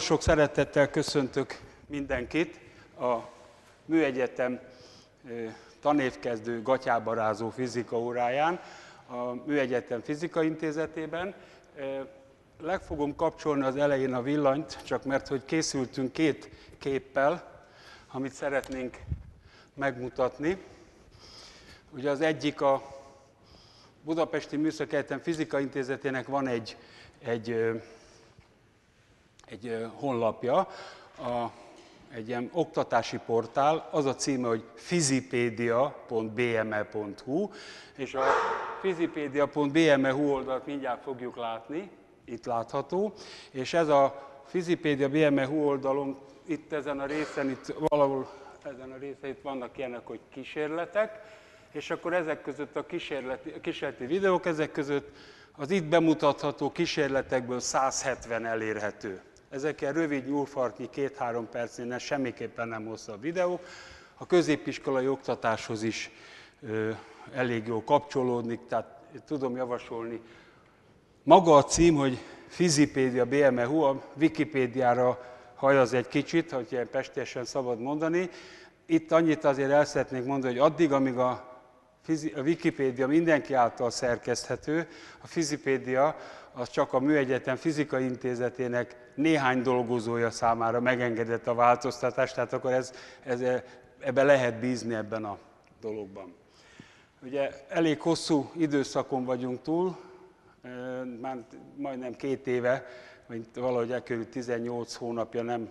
Sok szeretettel köszöntök mindenkit a Műegyetem tanévkezdő gatyábarázó fizika óráján, a Műegyetem Fizika Intézetében. Leg fogom kapcsolni az elején a villanyt, csak mert hogy készültünk két képpel, amit szeretnénk megmutatni. Ugye az egyik a Budapesti Műszaki Egyetem Fizika Intézetének van egy, egy egy honlapja, a, egy ilyen oktatási portál, az a címe, hogy fizipedia.bme.hu, és a fizipedia.bme.hu oldalt mindjárt fogjuk látni, itt látható, és ez a Fizipedia BME.hu oldalon, itt ezen a részen, itt valahol ezen a részen itt vannak ilyenek, hogy kísérletek, és akkor ezek között a kísérleti, a kísérleti videók, ezek között az itt bemutatható kísérletekből 170 elérhető. Ezek ilyen rövid nyúlfarknyi, két-három percnél semmiképpen nem hosszabb videók. A középiskolai oktatáshoz is ö, elég jó kapcsolódni, tehát tudom javasolni. Maga a cím, hogy Fizipédia BMEHU, a Wikipédiára hajaz egy kicsit, hogy ilyen pestiesen szabad mondani. Itt annyit azért el szeretnék mondani, hogy addig, amíg a, a Wikipédia mindenki által szerkeszthető, a Fizipédia az csak a Műegyetem Fizikai Intézetének néhány dolgozója számára megengedett a változtatást, tehát akkor ez, ez, ebbe lehet bízni ebben a dologban. Ugye elég hosszú időszakon vagyunk túl, már majdnem két éve, vagy valahogy elkörül 18 hónapja nem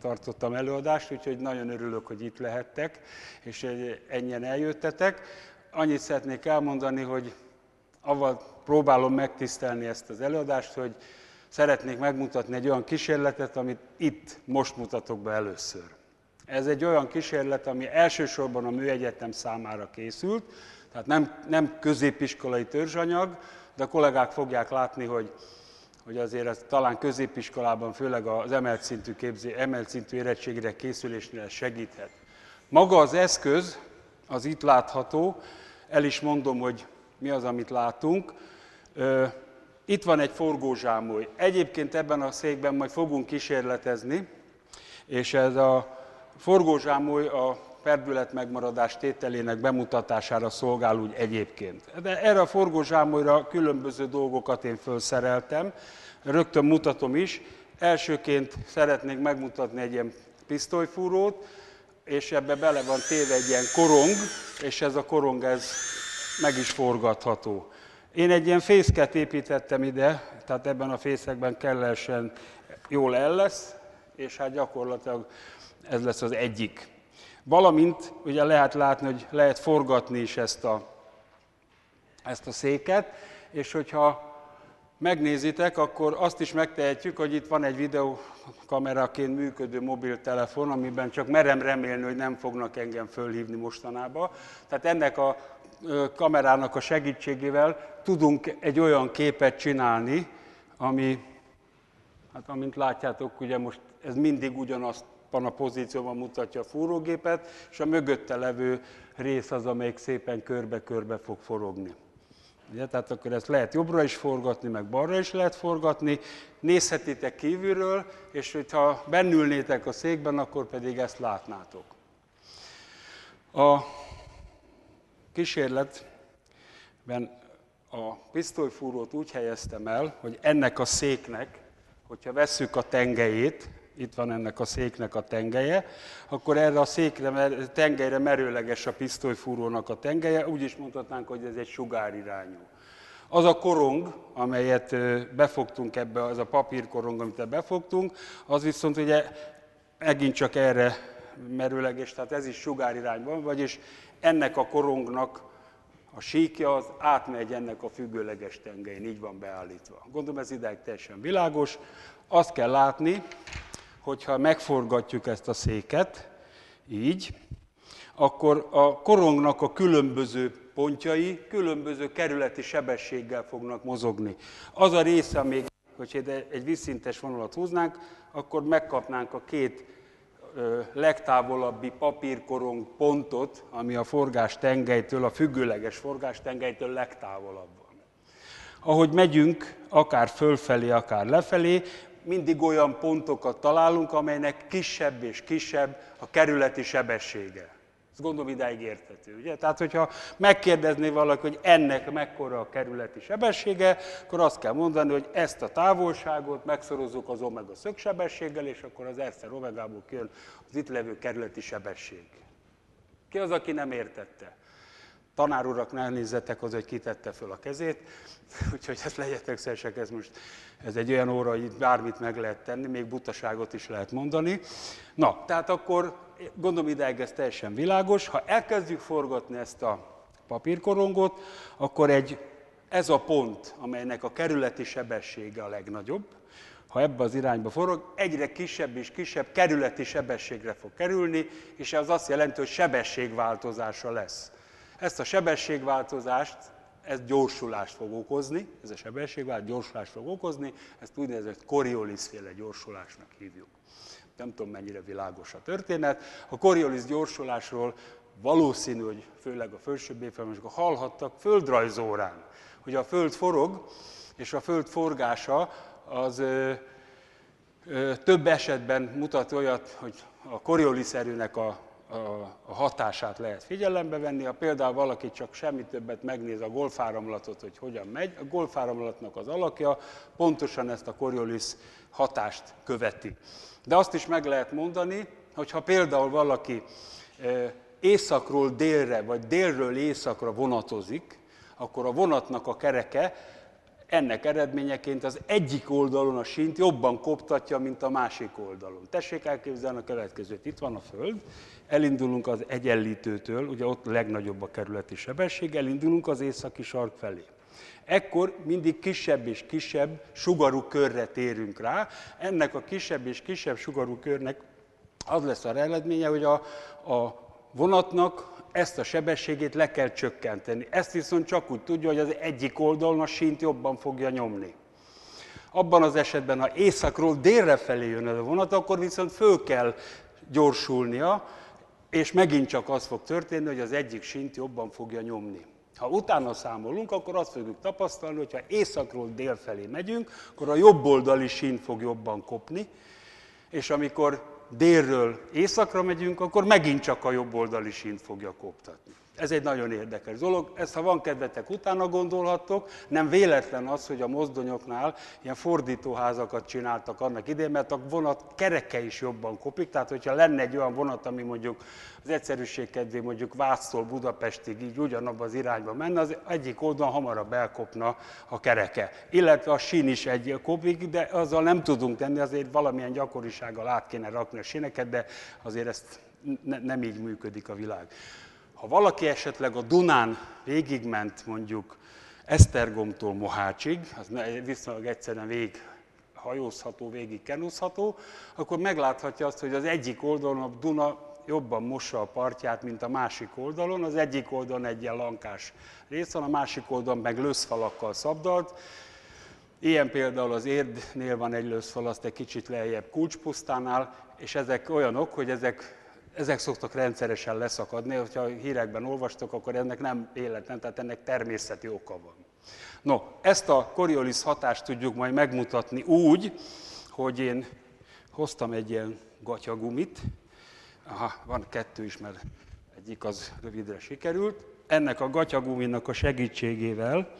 tartottam előadást, úgyhogy nagyon örülök, hogy itt lehettek, és ennyien eljöttetek. Annyit szeretnék elmondani, hogy avval próbálom megtisztelni ezt az előadást, hogy szeretnék megmutatni egy olyan kísérletet, amit itt most mutatok be először. Ez egy olyan kísérlet, ami elsősorban a műegyetem számára készült, tehát nem, nem középiskolai törzsanyag, de a kollégák fogják látni, hogy, hogy azért ez talán középiskolában, főleg az emelt szintű, képzé, emelt szintű érettségére készülésnél segíthet. Maga az eszköz, az itt látható, el is mondom, hogy mi az, amit látunk. Itt van egy forgózsámoly. Egyébként ebben a székben majd fogunk kísérletezni, és ez a forgózsámoly a perdület megmaradás tételének bemutatására szolgál úgy egyébként. De erre a forgózsámolyra különböző dolgokat én felszereltem, rögtön mutatom is. Elsőként szeretnék megmutatni egy ilyen pisztolyfúrót, és ebbe bele van téve egy ilyen korong, és ez a korong ez meg is forgatható. Én egy ilyen fészket építettem ide, tehát ebben a fészekben kellesen jól el lesz, és hát gyakorlatilag ez lesz az egyik. Valamint ugye lehet látni, hogy lehet forgatni is ezt a, ezt a széket, és hogyha megnézitek, akkor azt is megtehetjük, hogy itt van egy videokameraként működő mobiltelefon, amiben csak merem remélni, hogy nem fognak engem fölhívni mostanában. Tehát ennek a kamerának a segítségével tudunk egy olyan képet csinálni, ami, hát amint látjátok, ugye most ez mindig ugyanazt a pozícióban mutatja a fúrógépet, és a mögötte levő rész az, amelyik szépen körbe-körbe fog forogni. Ugye, tehát akkor ezt lehet jobbra is forgatni, meg balra is lehet forgatni, nézhetitek kívülről, és hogyha bennülnétek a székben, akkor pedig ezt látnátok. A kísérletben a pisztolyfúrót úgy helyeztem el, hogy ennek a széknek, hogyha vesszük a tengelyét, itt van ennek a széknek a tengelye, akkor erre a székre, tengelyre merőleges a pisztolyfúrónak a tengelye, úgy is mondhatnánk, hogy ez egy sugárirányú. Az a korong, amelyet befogtunk ebbe, az a papírkorong, amit befogtunk, az viszont ugye megint csak erre merőleges, tehát ez is sugárirányban, vagyis ennek a korongnak a síkja az átmegy ennek a függőleges tengelyén, így van beállítva. Gondolom ez idáig teljesen világos. Azt kell látni, hogyha megforgatjuk ezt a széket, így, akkor a korongnak a különböző pontjai különböző kerületi sebességgel fognak mozogni. Az a része, még, hogyha egy vízszintes vonalat húznánk, akkor megkapnánk a két legtávolabbi papírkorong pontot, ami a forgás tengelytől, a függőleges forgás tengelytől legtávolabb van. Ahogy megyünk, akár fölfelé, akár lefelé, mindig olyan pontokat találunk, amelynek kisebb és kisebb a kerületi sebessége. Ezt gondolom idáig érthető, ugye? Tehát, hogyha megkérdezné valaki, hogy ennek mekkora a kerületi sebessége, akkor azt kell mondani, hogy ezt a távolságot megszorozzuk az omega szögsebességgel, és akkor az erszer omegából jön az itt levő kerületi sebesség. Ki az, aki nem értette? Tanár urak, ne nézzetek az, hogy kitette föl a kezét, úgyhogy ezt legyetek szesek, ez most ez egy olyan óra, hogy bármit meg lehet tenni, még butaságot is lehet mondani. Na, tehát akkor gondolom ideig ez teljesen világos. Ha elkezdjük forgatni ezt a papírkorongot, akkor egy, ez a pont, amelynek a kerületi sebessége a legnagyobb, ha ebbe az irányba forog, egyre kisebb és kisebb kerületi sebességre fog kerülni, és ez azt jelenti, hogy sebességváltozása lesz. Ezt a sebességváltozást, ez gyorsulást fog okozni, ez a sebességváltozás gyorsulást fog okozni, ezt úgynevezett Coriolis-féle gyorsulásnak hívjuk. Nem tudom, mennyire világos a történet. A Coriolis gyorsulásról valószínű, hogy főleg a felsőbb évfolyamosok hallhattak földrajzórán, hogy a Föld forog, és a Föld forgása az ö, ö, több esetben mutat olyat, hogy a Coriolis erőnek a a hatását lehet figyelembe venni. Ha például valaki csak semmi többet megnéz a golfáramlatot, hogy hogyan megy, a golfáramlatnak az alakja pontosan ezt a Coriolis hatást követi. De azt is meg lehet mondani, hogy ha például valaki északról délre, vagy délről északra vonatozik, akkor a vonatnak a kereke ennek eredményeként az egyik oldalon a sínt jobban koptatja, mint a másik oldalon. Tessék elképzelni a következőt. Itt van a Föld, elindulunk az egyenlítőtől, ugye ott a legnagyobb a kerületi sebesség, elindulunk az északi sark felé. Ekkor mindig kisebb és kisebb sugarú körre térünk rá. Ennek a kisebb és kisebb sugarú körnek az lesz a eredménye, hogy a, a vonatnak ezt a sebességét le kell csökkenteni. Ezt viszont csak úgy tudja, hogy az egyik oldalon a sínt jobban fogja nyomni. Abban az esetben, ha északról délre felé jön ez a vonat, akkor viszont föl kell gyorsulnia, és megint csak az fog történni, hogy az egyik sínt jobban fogja nyomni. Ha utána számolunk, akkor azt fogjuk tapasztalni, hogy ha északról dél felé megyünk, akkor a jobb oldali sínt fog jobban kopni, és amikor délről északra megyünk, akkor megint csak a jobb oldali sínt fogja koptatni. Ez egy nagyon érdekes dolog, ezt ha van kedvetek, utána gondolhattok, nem véletlen az, hogy a mozdonyoknál ilyen fordítóházakat csináltak annak idején, mert a vonat kereke is jobban kopik, tehát hogyha lenne egy olyan vonat, ami mondjuk az egyszerűség kedvé mondjuk Vásztól Budapestig így ugyanabban az irányba menne, az egyik oldalon hamarabb elkopna a kereke. Illetve a sín is egy kopik, de azzal nem tudunk tenni, azért valamilyen gyakorisággal át kéne rakni a síneket, de azért ezt ne, nem így működik a világ. Ha valaki esetleg a Dunán végigment mondjuk Esztergomtól Mohácsig, az viszonylag egyszerűen végig hajózható, végig kenúzható, akkor megláthatja azt, hogy az egyik oldalon a Duna jobban mossa a partját, mint a másik oldalon. Az egyik oldalon egy ilyen lankás rész van, a másik oldalon meg löszfalakkal szabdalt. Ilyen például az Érdnél van egy löszfal, azt egy kicsit lejjebb Kulcspusztánál, és ezek olyanok, hogy ezek ezek szoktak rendszeresen leszakadni, hogyha hírekben olvastok, akkor ennek nem életlen, tehát ennek természeti oka van. No, ezt a Coriolis hatást tudjuk majd megmutatni úgy, hogy én hoztam egy ilyen gatyagumit, Aha, van kettő is, mert egyik az rövidre sikerült. Ennek a gatyaguminak a segítségével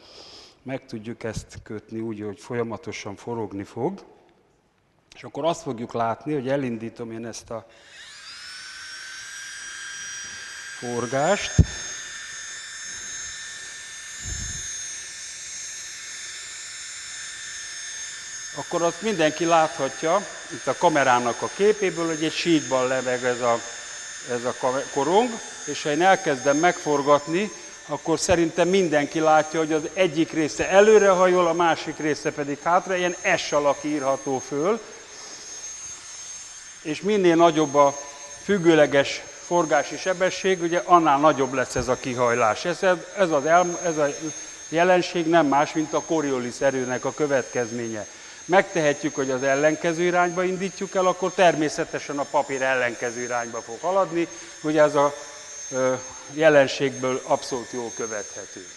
meg tudjuk ezt kötni úgy, hogy folyamatosan forogni fog. És akkor azt fogjuk látni, hogy elindítom én ezt a forgást. Akkor azt mindenki láthatja, itt a kamerának a képéből, hogy egy síkban leveg ez a, ez a korong, és ha én elkezdem megforgatni, akkor szerintem mindenki látja, hogy az egyik része előre hajol, a másik része pedig hátra, ilyen S alak írható föl, és minél nagyobb a függőleges forgási sebesség, ugye annál nagyobb lesz ez a kihajlás. Ez, ez, az el, ez a jelenség nem más, mint a Coriolis erőnek a következménye. Megtehetjük, hogy az ellenkező irányba indítjuk el, akkor természetesen a papír ellenkező irányba fog haladni, ugye ez a jelenségből abszolút jól követhető.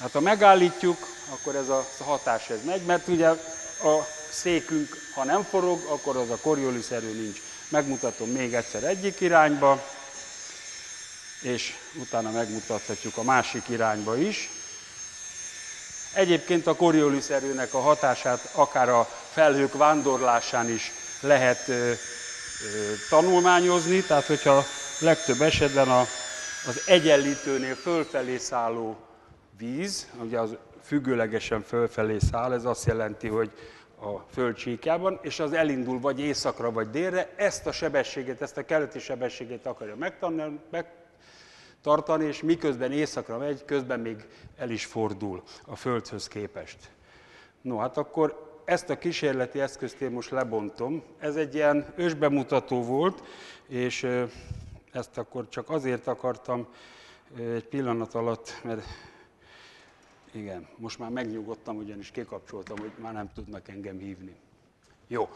Hát ha megállítjuk, akkor ez a hatás ez megy, mert ugye a székünk, ha nem forog, akkor az a Coriolis-erő nincs. Megmutatom még egyszer egyik irányba, és utána megmutathatjuk a másik irányba is. Egyébként a Coriolis erőnek a hatását akár a felhők vándorlásán is lehet ö, ö, tanulmányozni, tehát hogyha legtöbb esetben a, az egyenlítőnél fölfelé szálló víz, ugye az függőlegesen fölfelé száll, ez azt jelenti, hogy a földcsíkjában, és az elindul vagy északra, vagy délre, ezt a sebességet, ezt a keleti sebességet akarja megtartani, és miközben északra megy, közben még el is fordul a Földhöz képest. No, hát akkor ezt a kísérleti eszközt én most lebontom. Ez egy ilyen ősbemutató volt, és ezt akkor csak azért akartam egy pillanat alatt, mert igen, most már megnyugodtam, ugyanis kikapcsoltam, hogy már nem tudnak engem hívni. Jó.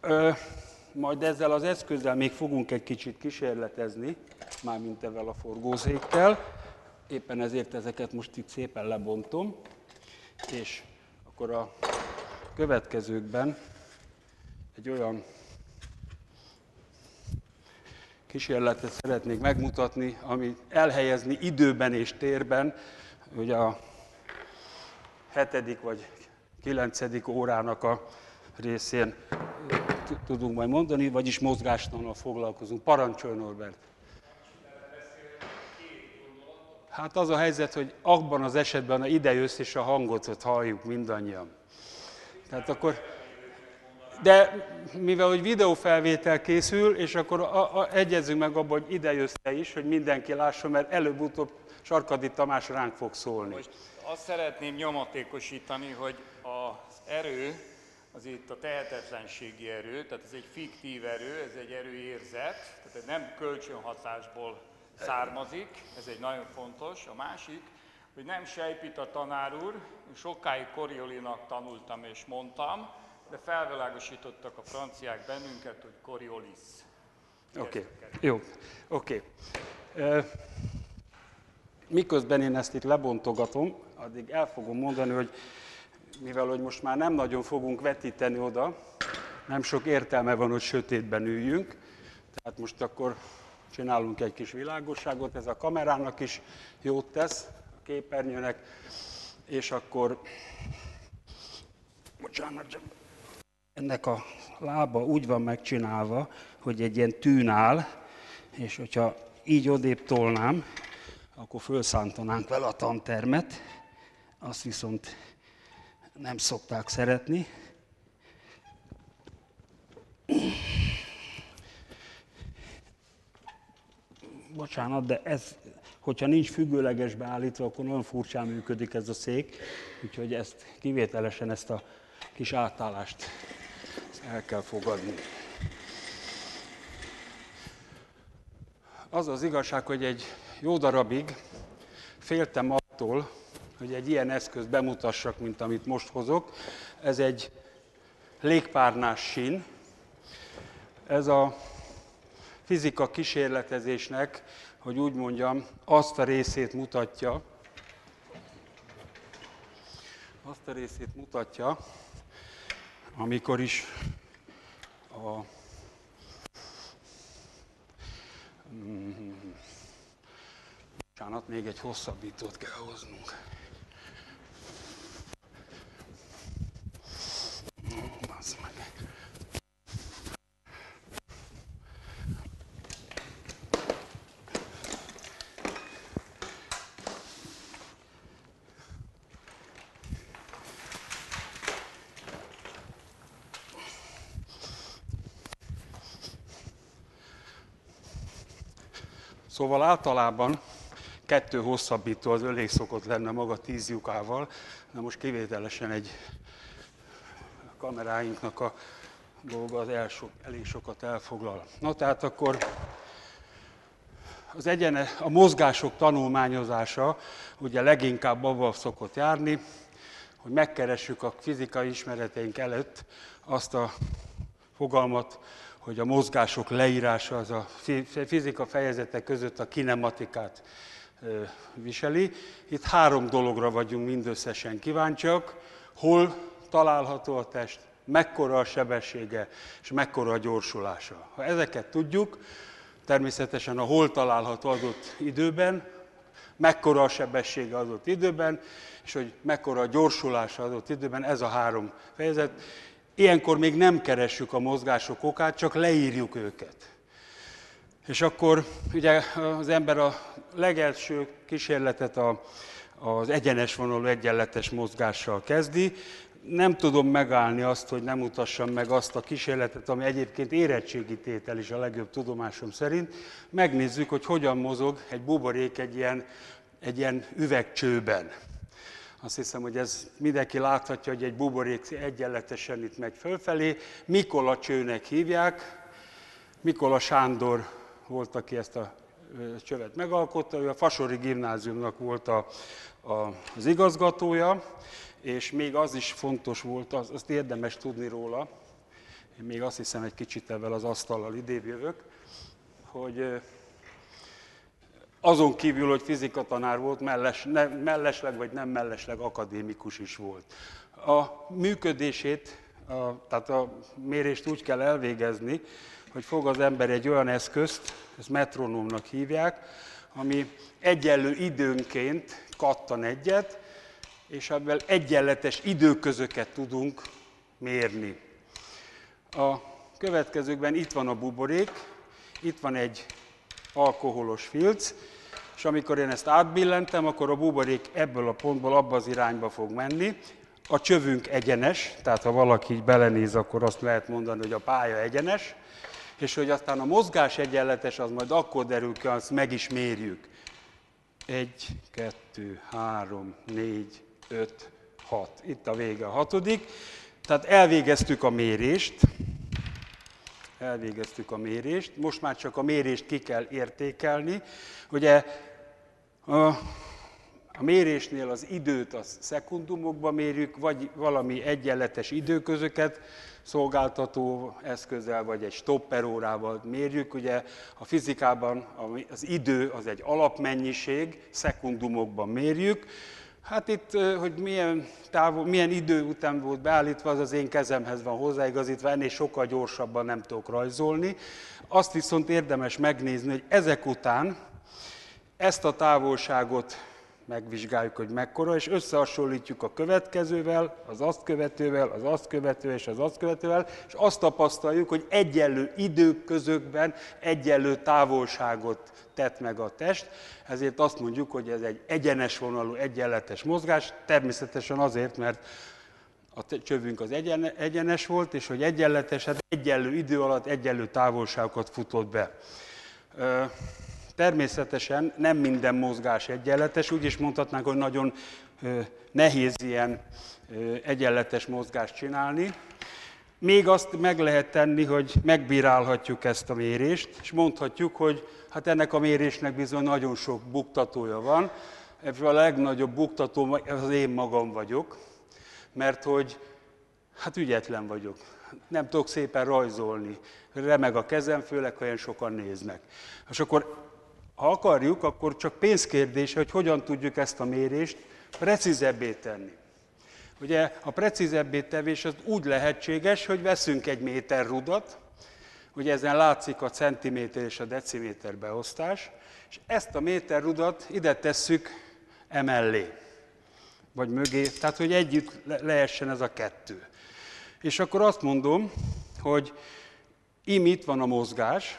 Ö, majd ezzel az eszközzel még fogunk egy kicsit kísérletezni, mármint ezzel a forgózékkel. Éppen ezért ezeket most itt szépen lebontom, és akkor a következőkben egy olyan kísérletet szeretnék megmutatni, ami elhelyezni időben és térben, ugye a hetedik vagy kilencedik órának a részén tudunk majd mondani, vagyis mozgástannal foglalkozunk. Parancsolj Norbert! Hát az a helyzet, hogy abban az esetben, ha ide jössz és a hangot halljuk mindannyian. Tehát akkor, de mivel hogy videófelvétel készül, és akkor a, a, egyezzünk meg abban, hogy ide jössz te is, hogy mindenki lásson, mert előbb-utóbb Sarkadi Tamás ránk fog szólni. Most azt szeretném nyomatékosítani, hogy az erő, az itt a tehetetlenségi erő, tehát ez egy fiktív erő, ez egy erőérzet, tehát ez nem kölcsönhatásból származik, ez egy nagyon fontos. A másik, hogy nem sejpít a tanár úr, sokáig Coriolinak tanultam és mondtam, de felvilágosítottak a franciák bennünket, hogy Coriolis. Oké, okay. jó, oké. Okay. Uh, miközben én ezt itt lebontogatom, addig el fogom mondani, hogy mivel hogy most már nem nagyon fogunk vetíteni oda, nem sok értelme van, hogy sötétben üljünk, tehát most akkor csinálunk egy kis világosságot, ez a kamerának is jót tesz, a képernyőnek, és akkor, bocsánat, ennek a lába úgy van megcsinálva, hogy egy ilyen tűn áll, és hogyha így odébb tolnám, akkor felszántanánk vele a tantermet, azt viszont nem szokták szeretni. Bocsánat, de ez, hogyha nincs függőleges beállítva, akkor nagyon furcsán működik ez a szék, úgyhogy ezt kivételesen ezt a kis átállást el kell fogadni. Az az igazság, hogy egy jó darabig féltem attól, hogy egy ilyen eszköz bemutassak, mint amit most hozok. Ez egy légpárnás sín. Ez a fizika kísérletezésnek, hogy úgy mondjam, azt a részét mutatja, azt a részét mutatja, amikor is a Bocsánat, még egy hosszabbítót kell hoznunk. Szóval általában kettő hosszabbító az elég szokott lenne maga tíz lyukával, de most kivételesen egy kameráinknak a dolga az első, elég sokat elfoglal. Na tehát akkor az egyene, a mozgások tanulmányozása ugye leginkább abban szokott járni, hogy megkeressük a fizikai ismereteink előtt azt a fogalmat, hogy a mozgások leírása az a fizika fejezetek között a kinematikát viseli. Itt három dologra vagyunk mindösszesen kíváncsiak. Hol található a test, mekkora a sebessége, és mekkora a gyorsulása. Ha ezeket tudjuk, természetesen a hol található adott időben, mekkora a sebessége adott időben, és hogy mekkora a gyorsulása adott időben, ez a három fejezet. Ilyenkor még nem keressük a mozgások okát, csak leírjuk őket. És akkor ugye az ember a legelső kísérletet a, az egyenes vonalú egyenletes mozgással kezdi. Nem tudom megállni azt, hogy nem mutassam meg azt a kísérletet, ami egyébként érettségi tétel is a legjobb tudomásom szerint. Megnézzük, hogy hogyan mozog egy buborék egy ilyen, egy ilyen üvegcsőben. Azt hiszem, hogy ez mindenki láthatja, hogy egy buborék egyenletesen itt megy fölfelé. Mikola csőnek hívják. Mikola Sándor volt, aki ezt a csövet megalkotta, ő a Fasori Gimnáziumnak volt a, a, az igazgatója, és még az is fontos volt, az, azt érdemes tudni róla, én még azt hiszem egy kicsit ebben az asztallal idébb jövök, hogy azon kívül, hogy fizika tanár volt, melles, ne, mellesleg vagy nem mellesleg akadémikus is volt. A működését, a, tehát a mérést úgy kell elvégezni, hogy fog az ember egy olyan eszközt, ezt metronómnak hívják, ami egyenlő időnként kattan egyet, és ebből egyenletes időközöket tudunk mérni. A következőkben itt van a buborék, itt van egy alkoholos filc, és amikor én ezt átbillentem, akkor a buborék ebből a pontból abba az irányba fog menni. A csövünk egyenes, tehát ha valaki így belenéz, akkor azt lehet mondani, hogy a pálya egyenes, és hogy aztán a mozgás egyenletes, az majd akkor derül ki, azt meg is mérjük. Egy, kettő, három, négy, öt, hat. Itt a vége a hatodik. Tehát elvégeztük a mérést, elvégeztük a mérést, most már csak a mérést ki kell értékelni. Ugye a, a mérésnél az időt az szekundumokba mérjük, vagy valami egyenletes időközöket, szolgáltató eszközzel, vagy egy stopperórával mérjük. Ugye a fizikában az idő az egy alapmennyiség, szekundumokban mérjük. Hát itt, hogy milyen, távol, milyen idő után volt beállítva, az az én kezemhez van hozzáigazítva, ennél sokkal gyorsabban nem tudok rajzolni. Azt viszont érdemes megnézni, hogy ezek után ezt a távolságot megvizsgáljuk, hogy mekkora, és összehasonlítjuk a következővel, az azt követővel, az azt követővel és az azt követővel, és azt tapasztaljuk, hogy egyenlő idők közökben egyenlő távolságot tett meg a test, ezért azt mondjuk, hogy ez egy egyenes vonalú, egyenletes mozgás, természetesen azért, mert a csövünk az egyen, egyenes volt, és hogy egyenletes, hát egyenlő idő alatt egyenlő távolságokat futott be. Természetesen nem minden mozgás egyenletes, úgy is mondhatnánk, hogy nagyon nehéz ilyen egyenletes mozgást csinálni. Még azt meg lehet tenni, hogy megbírálhatjuk ezt a mérést, és mondhatjuk, hogy hát ennek a mérésnek bizony nagyon sok buktatója van. Ebből a legnagyobb buktató az én magam vagyok, mert hogy hát ügyetlen vagyok. Nem tudok szépen rajzolni. Remeg a kezem, főleg, ha olyan sokan néznek. És akkor ha akarjuk, akkor csak pénzkérdése, hogy hogyan tudjuk ezt a mérést precízebbé tenni. Ugye a precízebbé tevés az úgy lehetséges, hogy veszünk egy méter rudat, ugye ezen látszik a centiméter és a deciméter beosztás, és ezt a méter rudat ide tesszük emellé, vagy mögé, tehát hogy együtt lehessen ez a kettő. És akkor azt mondom, hogy im itt van a mozgás,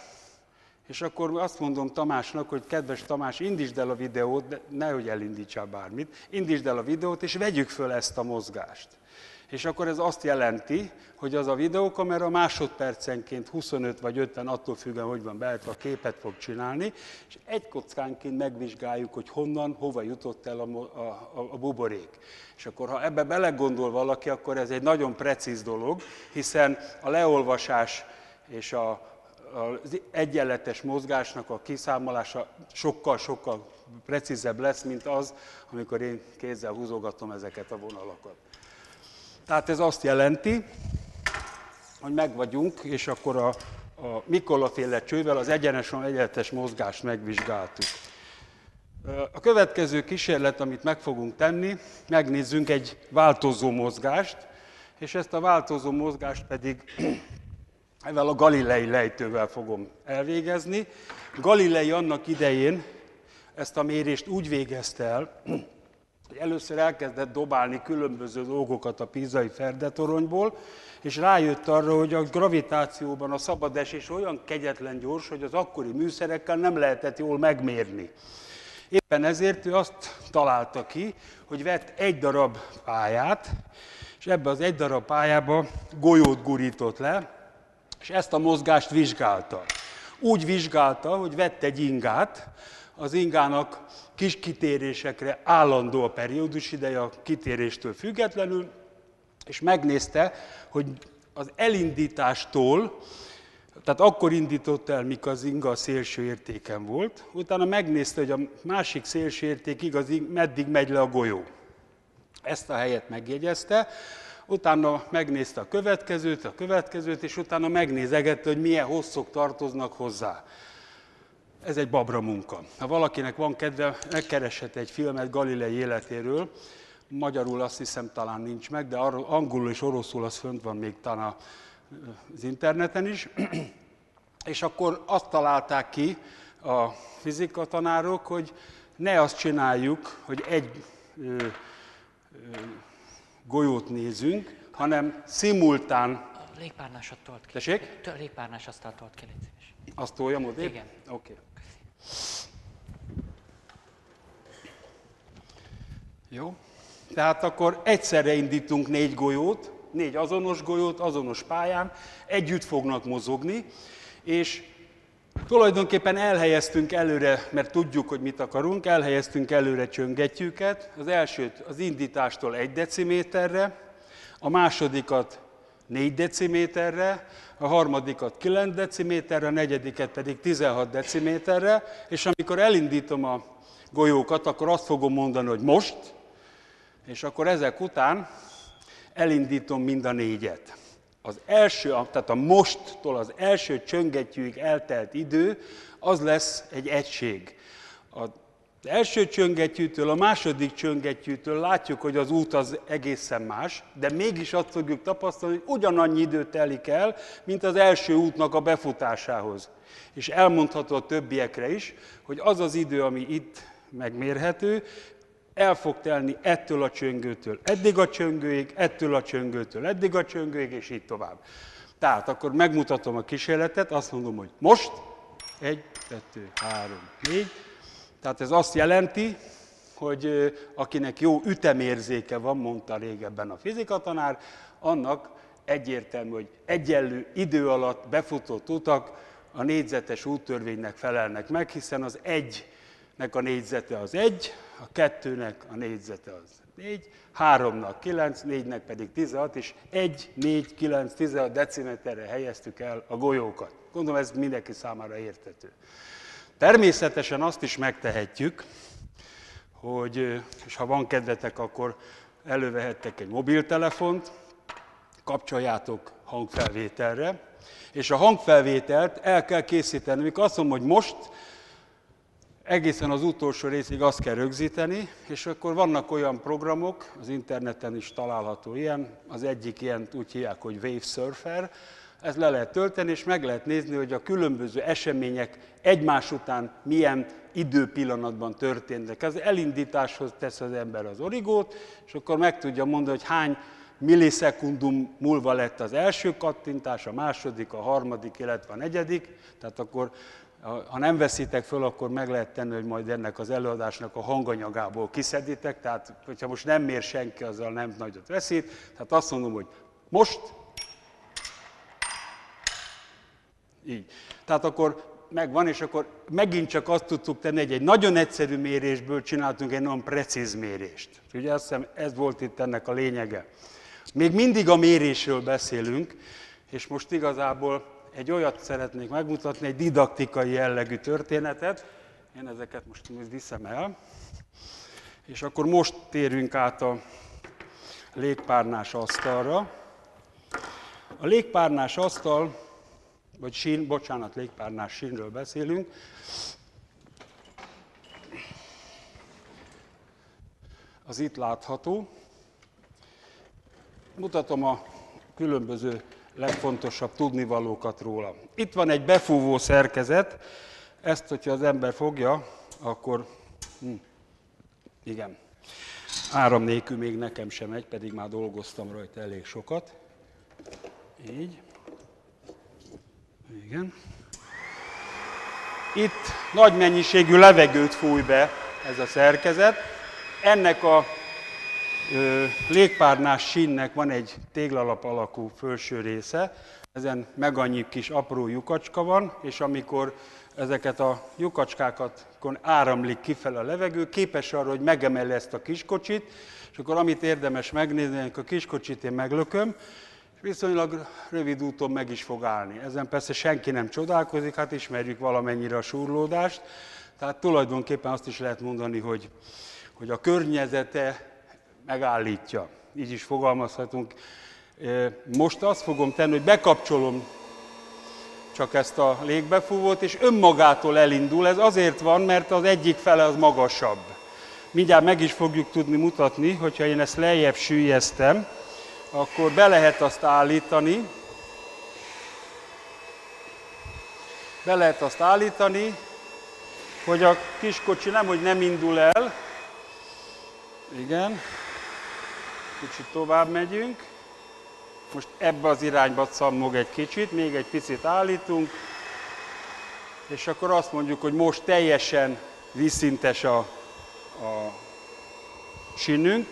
és akkor azt mondom Tamásnak, hogy kedves Tamás, indítsd el a videót, de nehogy elindítsál bármit, indítsd el a videót, és vegyük föl ezt a mozgást. És akkor ez azt jelenti, hogy az a videókamera másodpercenként 25 vagy 50, attól függően, hogy van beállítva, képet fog csinálni, és egy kockánként megvizsgáljuk, hogy honnan, hova jutott el a, a, a, a buborék. És akkor, ha ebbe belegondol valaki, akkor ez egy nagyon precíz dolog, hiszen a leolvasás és a, az egyenletes mozgásnak a kiszámolása sokkal-sokkal precízebb lesz, mint az, amikor én kézzel húzogatom ezeket a vonalakat. Tehát ez azt jelenti, hogy meg vagyunk, és akkor a, a Mikola féle csővel az egyenes egyenletes mozgást megvizsgáltuk. A következő kísérlet, amit meg fogunk tenni, megnézzünk egy változó mozgást, és ezt a változó mozgást pedig ezzel a galilei lejtővel fogom elvégezni. Galilei annak idején ezt a mérést úgy végezte el, hogy először elkezdett dobálni különböző dolgokat a pizai ferdetoronyból, és rájött arra, hogy a gravitációban a szabad esés olyan kegyetlen gyors, hogy az akkori műszerekkel nem lehetett jól megmérni. Éppen ezért ő azt találta ki, hogy vett egy darab pályát, és ebbe az egy darab pályába golyót gurított le, és ezt a mozgást vizsgálta. Úgy vizsgálta, hogy vett egy ingát, az ingának kis kitérésekre állandó a periódus ideje, a kitéréstől függetlenül, és megnézte, hogy az elindítástól, tehát akkor indított el, mikor az inga a szélső értéken volt, utána megnézte, hogy a másik szélső értékig az meddig megy le a golyó. Ezt a helyet megjegyezte, utána megnézte a következőt, a következőt, és utána megnézegette, hogy milyen hosszok tartoznak hozzá. Ez egy babra munka. Ha valakinek van kedve, megkereshet egy filmet Galilei életéről, magyarul azt hiszem talán nincs meg, de angolul és oroszul az fönt van még talán az interneten is. És akkor azt találták ki a fizikatanárok, hogy ne azt csináljuk, hogy egy ö, ö, golyót nézünk, hanem szimultán... A légpárnásat tolt ki. Tessék? A légpárnás azt tolt ki. Azt toljam odébb? Igen. Oké. Okay. Jó. Tehát akkor egyszerre indítunk négy golyót, négy azonos golyót, azonos pályán, együtt fognak mozogni, és tulajdonképpen elhelyeztünk előre, mert tudjuk, hogy mit akarunk, elhelyeztünk előre csöngetjüket. Az elsőt az indítástól egy deciméterre, a másodikat 4 deciméterre, a harmadikat 9 deciméterre, a negyediket pedig 16 deciméterre, és amikor elindítom a golyókat, akkor azt fogom mondani, hogy most, és akkor ezek után elindítom mind a négyet. Az első, tehát a mosttól az első csöngettyűig eltelt idő, az lesz egy egység. Az első csöngettyűtől, a második csöngettyűtől látjuk, hogy az út az egészen más, de mégis azt fogjuk tapasztalni, hogy ugyanannyi idő telik el, mint az első útnak a befutásához. És elmondható a többiekre is, hogy az az idő, ami itt megmérhető, el fog telni ettől a csöngőtől eddig a csöngőig, ettől a csöngőtől eddig a csöngőig, és így tovább. Tehát akkor megmutatom a kísérletet, azt mondom, hogy most, egy, kettő, három, négy. Tehát ez azt jelenti, hogy akinek jó ütemérzéke van, mondta régebben a fizikatanár, annak egyértelmű, hogy egyenlő idő alatt befutott utak a négyzetes úttörvénynek felelnek meg, hiszen az egynek a négyzete az egy, a kettőnek a négyzete az 4, háromnak 9, négynek pedig 16, és 1, 4, 9, 16 deciméterre helyeztük el a golyókat. Gondolom ez mindenki számára értető. Természetesen azt is megtehetjük, hogy, és ha van kedvetek, akkor elővehettek egy mobiltelefont, kapcsoljátok hangfelvételre, és a hangfelvételt el kell készíteni. Mikor azt mondom, hogy most, egészen az utolsó részig azt kell rögzíteni, és akkor vannak olyan programok, az interneten is található ilyen, az egyik ilyen úgy hívják, hogy Wave Surfer, ezt le lehet tölteni, és meg lehet nézni, hogy a különböző események egymás után milyen időpillanatban történnek. Ez elindításhoz tesz az ember az origót, és akkor meg tudja mondani, hogy hány millisekundum múlva lett az első kattintás, a második, a harmadik, illetve a negyedik, tehát akkor ha nem veszitek föl, akkor meg lehet tenni, hogy majd ennek az előadásnak a hanganyagából kiszeditek, tehát hogyha most nem mér senki, azzal nem nagyot veszít. Tehát azt mondom, hogy most, így. Tehát akkor megvan, és akkor megint csak azt tudtuk tenni, hogy egy nagyon egyszerű mérésből csináltunk egy nagyon precíz mérést. Ugye azt hiszem, ez volt itt ennek a lényege. Még mindig a mérésről beszélünk, és most igazából egy olyat szeretnék megmutatni, egy didaktikai jellegű történetet. Én ezeket most viszem el. És akkor most térünk át a légpárnás asztalra. A légpárnás asztal, vagy sín, bocsánat, légpárnás sínről beszélünk. az itt látható. Mutatom a különböző legfontosabb tudnivalókat róla. Itt van egy befúvó szerkezet, ezt, hogyha az ember fogja, akkor hm, igen, áram nélkül még nekem sem megy, pedig már dolgoztam rajta elég sokat. Így. Igen. Itt nagy mennyiségű levegőt fúj be ez a szerkezet. Ennek a légpárnás sínnek van egy téglalap alakú felső része, ezen meg annyi kis apró lyukacska van, és amikor ezeket a lyukacskákat áramlik kifele a levegő, képes arra, hogy megemeli ezt a kiskocsit, és akkor amit érdemes megnézni, a kiskocsit én meglököm, és viszonylag rövid úton meg is fog állni. Ezen persze senki nem csodálkozik, hát ismerjük valamennyire a surlódást, tehát tulajdonképpen azt is lehet mondani, hogy, hogy a környezete megállítja. Így is fogalmazhatunk. Most azt fogom tenni, hogy bekapcsolom csak ezt a légbefúvót, és önmagától elindul. Ez azért van, mert az egyik fele az magasabb. Mindjárt meg is fogjuk tudni mutatni, hogyha én ezt lejjebb sűjeztem, akkor be lehet azt állítani, be lehet azt állítani, hogy a kiskocsi nem, hogy nem indul el, igen, kicsit tovább megyünk, most ebbe az irányba szammog egy kicsit, még egy picit állítunk, és akkor azt mondjuk, hogy most teljesen vízszintes a, a sinünk.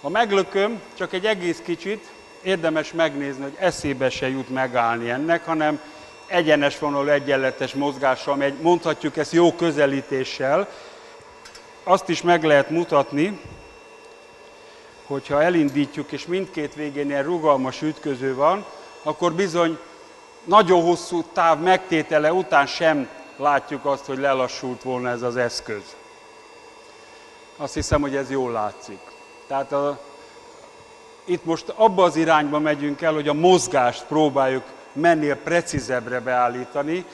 Ha meglököm, csak egy egész kicsit, érdemes megnézni, hogy eszébe se jut megállni ennek, hanem egyenes vonalú egyenletes mozgással megy, mondhatjuk ezt jó közelítéssel. Azt is meg lehet mutatni, hogyha elindítjuk, és mindkét végén ilyen rugalmas ütköző van, akkor bizony nagyon hosszú táv megtétele után sem látjuk azt, hogy lelassult volna ez az eszköz. Azt hiszem, hogy ez jól látszik. Tehát a, itt most abba az irányba megyünk el, hogy a mozgást próbáljuk mennél precízebbre beállítani.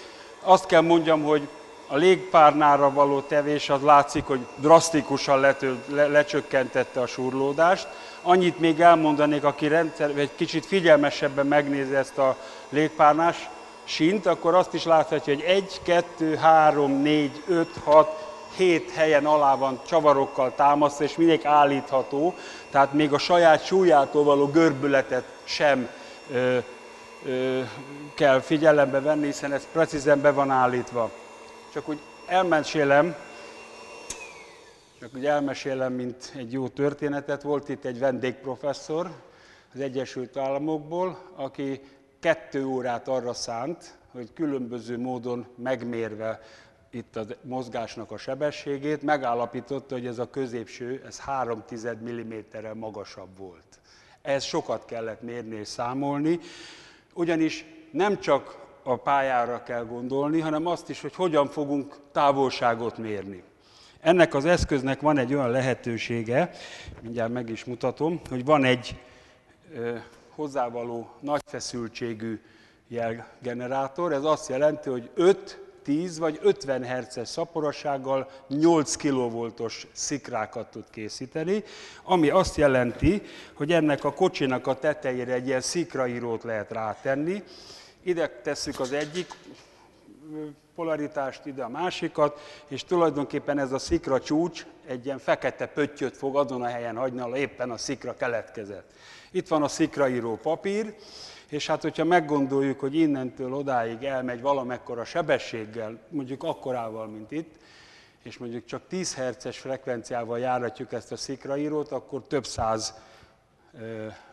Azt kell mondjam, hogy a légpárnára való tevés az látszik, hogy drasztikusan lető, le, lecsökkentette a surlódást. Annyit még elmondanék, aki rendszer, egy kicsit figyelmesebben megnézi ezt a légpárnás sint, akkor azt is láthatja, hogy 1, 2, 3, 4, 5, 6, 7 helyen alá van csavarokkal támasztva, és mindig állítható, tehát még a saját súlyától való görbületet sem ö, ö, kell figyelembe venni, hiszen ez precízen be van állítva. Csak úgy elmesélem, csak úgy elmesélem, mint egy jó történetet. Volt itt egy vendégprofesszor az Egyesült Államokból, aki kettő órát arra szánt, hogy különböző módon megmérve itt a mozgásnak a sebességét, megállapította, hogy ez a középső, ez 3 mm-rel magasabb volt. Ez sokat kellett mérni és számolni, ugyanis nem csak a pályára kell gondolni, hanem azt is, hogy hogyan fogunk távolságot mérni. Ennek az eszköznek van egy olyan lehetősége, mindjárt meg is mutatom, hogy van egy ö, hozzávaló nagy feszültségű jelgenerátor. Ez azt jelenti, hogy 5, 10 vagy 50 Hz-es szaporossággal 8 kV-os szikrákat tud készíteni, ami azt jelenti, hogy ennek a kocsinak a tetejére egy ilyen szikraírót lehet rátenni, ide tesszük az egyik polaritást, ide a másikat, és tulajdonképpen ez a szikra csúcs egy ilyen fekete pöttyöt fog azon a helyen hagyni, ahol éppen a szikra keletkezett. Itt van a szikraíró papír, és hát, hogyha meggondoljuk, hogy innentől odáig elmegy valamekkora sebességgel, mondjuk akkorával, mint itt, és mondjuk csak 10 Hz-es frekvenciával járatjuk ezt a szikraírót, akkor több száz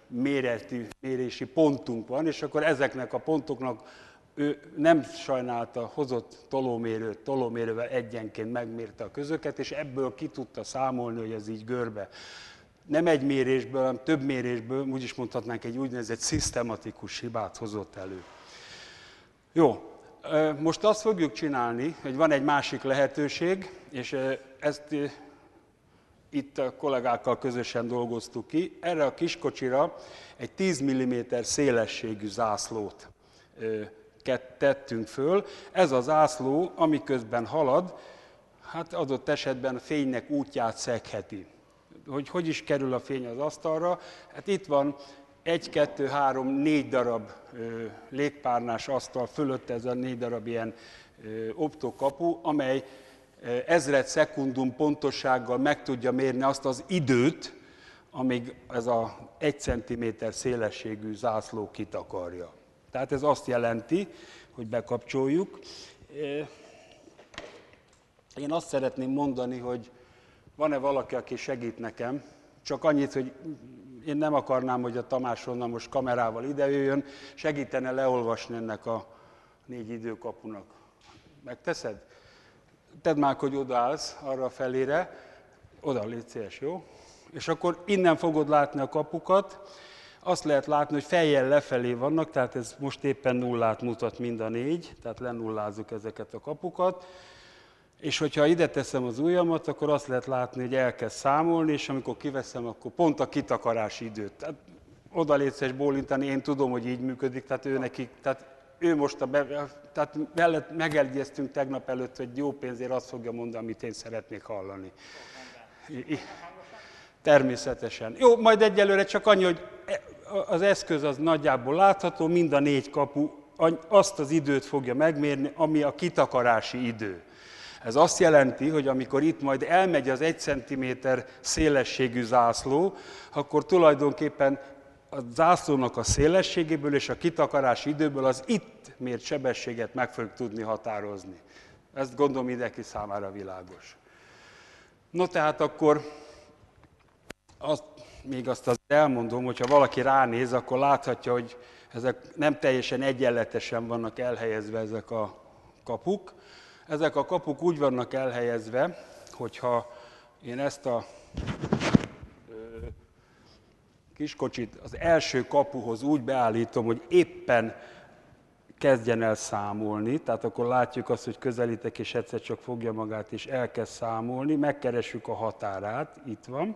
méretű mérési pontunk van, és akkor ezeknek a pontoknak ő nem sajnálta, hozott tolómérőt, tolómérővel egyenként megmérte a közöket, és ebből ki tudta számolni, hogy ez így görbe. Nem egy mérésből, hanem több mérésből, úgy is mondhatnánk, egy úgynevezett szisztematikus hibát hozott elő. Jó, most azt fogjuk csinálni, hogy van egy másik lehetőség, és ezt itt a kollégákkal közösen dolgoztuk ki. Erre a kiskocsira egy 10 mm szélességű zászlót tettünk föl. Ez a zászló, amiközben halad, hát adott esetben a fénynek útját szegheti. hogy hogy is kerül a fény az asztalra. Hát itt van egy, kettő, három, négy darab ö, légpárnás asztal fölött ez a négy darab ilyen optokapu, amely ezred szekundum pontossággal meg tudja mérni azt az időt, amíg ez a egy centiméter szélességű zászló kitakarja. Tehát ez azt jelenti, hogy bekapcsoljuk. Én azt szeretném mondani, hogy van-e valaki, aki segít nekem, csak annyit, hogy én nem akarnám, hogy a Tamás onnan most kamerával idejöjjön, segítene leolvasni ennek a négy időkapunak. Megteszed? Tedd már, hogy odaállsz arra felére, oda légy szíves, jó? És akkor innen fogod látni a kapukat, azt lehet látni, hogy fejjel lefelé vannak, tehát ez most éppen nullát mutat mind a négy, tehát lenullázzuk ezeket a kapukat. És hogyha ide teszem az ujjamat, akkor azt lehet látni, hogy elkezd számolni, és amikor kiveszem, akkor pont a kitakarási időt. Tehát oda létszes bólintani, én tudom, hogy így működik, tehát ő nekik, tehát ő most a be, tehát mellett megegyeztünk tegnap előtt, hogy jó pénzért azt fogja mondani, amit én szeretnék hallani. Természetesen. Jó, majd egyelőre csak annyi, hogy az eszköz az nagyjából látható, mind a négy kapu azt az időt fogja megmérni, ami a kitakarási idő. Ez azt jelenti, hogy amikor itt majd elmegy az egy centiméter szélességű zászló, akkor tulajdonképpen a zászlónak a szélességéből és a kitakarási időből az itt mért sebességet meg fogjuk tudni határozni. Ezt gondolom mindenki számára világos. No tehát akkor azt, még azt az elmondom, hogyha valaki ránéz, akkor láthatja, hogy ezek nem teljesen egyenletesen vannak elhelyezve ezek a kapuk. Ezek a kapuk úgy vannak elhelyezve, hogyha én ezt a kiskocsit az első kapuhoz úgy beállítom, hogy éppen kezdjen el számolni, tehát akkor látjuk azt, hogy közelítek, és egyszer csak fogja magát, és elkezd számolni, megkeressük a határát, itt van,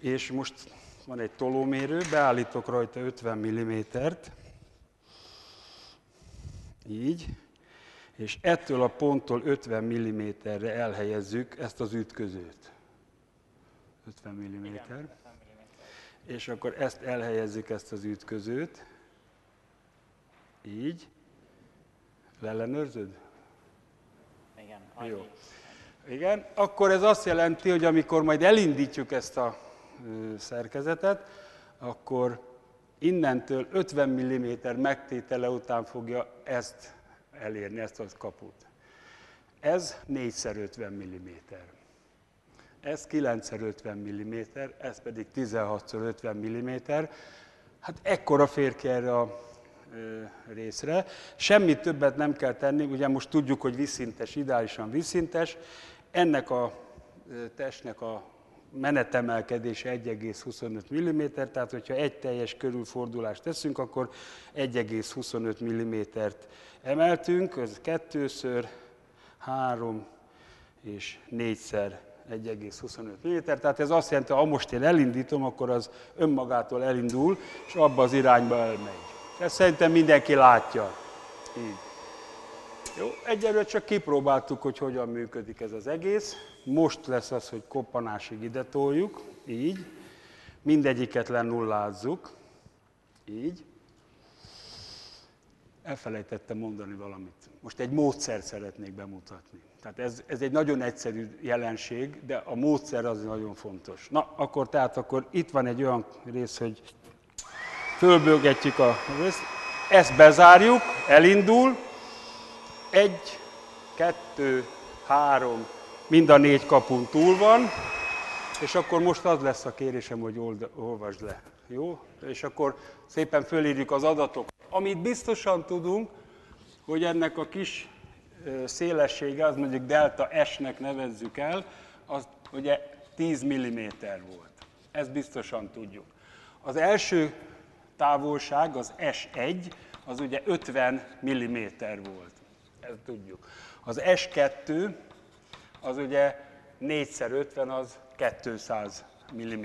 és most van egy tolómérő, beállítok rajta 50 mm-t, így, és ettől a ponttól 50 mm-re elhelyezzük ezt az ütközőt. 50 mm. Igen, és akkor ezt elhelyezzük, ezt az ütközőt. Így. Leellenőrzöd? Igen. Annyi. Jó. Igen, akkor ez azt jelenti, hogy amikor majd elindítjuk ezt a szerkezetet, akkor innentől 50 mm megtétele után fogja ezt elérni, ezt a kaput. Ez 4x50 mm. Ez 9x50 mm, ez pedig 16x50 mm. Hát ekkora fér ki erre a részre. Semmi többet nem kell tenni, ugye most tudjuk, hogy vízszintes, ideálisan vízszintes. Ennek a testnek a menetemelkedése 1,25 mm, tehát hogyha egy teljes körülfordulást teszünk, akkor 1,25 mm-t emeltünk, ez kettőször, három és négyszer 1,25 mm, tehát ez azt jelenti, ha most én elindítom, akkor az önmagától elindul, és abba az irányba elmegy. Ezt szerintem mindenki látja. Így. Jó, egyelőre csak kipróbáltuk, hogy hogyan működik ez az egész. Most lesz az, hogy koppanásig ide toljuk, így. Mindegyiket lenullázzuk, így. Elfelejtettem mondani valamit. Most egy módszert szeretnék bemutatni. Tehát ez, ez egy nagyon egyszerű jelenség, de a módszer az nagyon fontos. Na, akkor tehát akkor itt van egy olyan rész, hogy fölbőgetjük a részt, ezt bezárjuk, elindul, egy, kettő, három, mind a négy kapun túl van, és akkor most az lesz a kérésem, hogy old, olvasd le. Jó? És akkor szépen fölírjuk az adatokat. Amit biztosan tudunk, hogy ennek a kis szélessége, az mondjuk delta S-nek nevezzük el, az ugye 10 mm volt. Ezt biztosan tudjuk. Az első távolság, az S1, az ugye 50 mm volt. Ezt tudjuk. Az S2, az ugye 4x50 az 200 mm.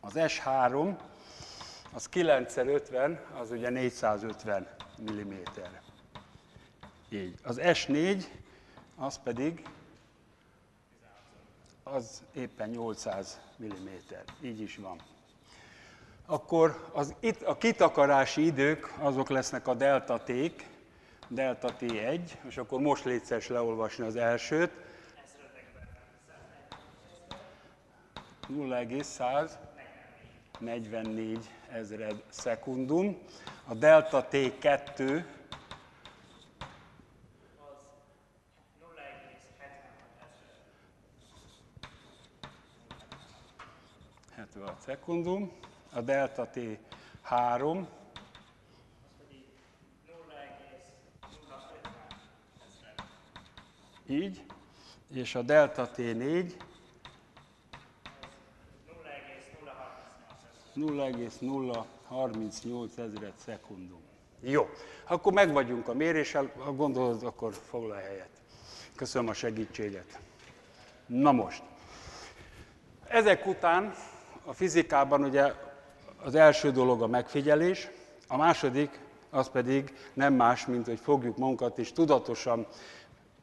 Az S3, az 9x50, az ugye 450 mm. Így. Az S4, az pedig az éppen 800 mm. Így is van. Akkor az, itt, a kitakarási idők azok lesznek a delta t delta T1, és akkor most létszeres leolvasni az elsőt. 0,144 ezred szekundum. A delta T2 76 szekundum, a delta T3 így, és a delta T4 0,038 ezeret szekundum. Jó, akkor meg vagyunk a méréssel, ha gondolod, akkor foglalj helyet. Köszönöm a segítséget. Na most, ezek után a fizikában ugye az első dolog a megfigyelés, a második az pedig nem más, mint hogy fogjuk magunkat és tudatosan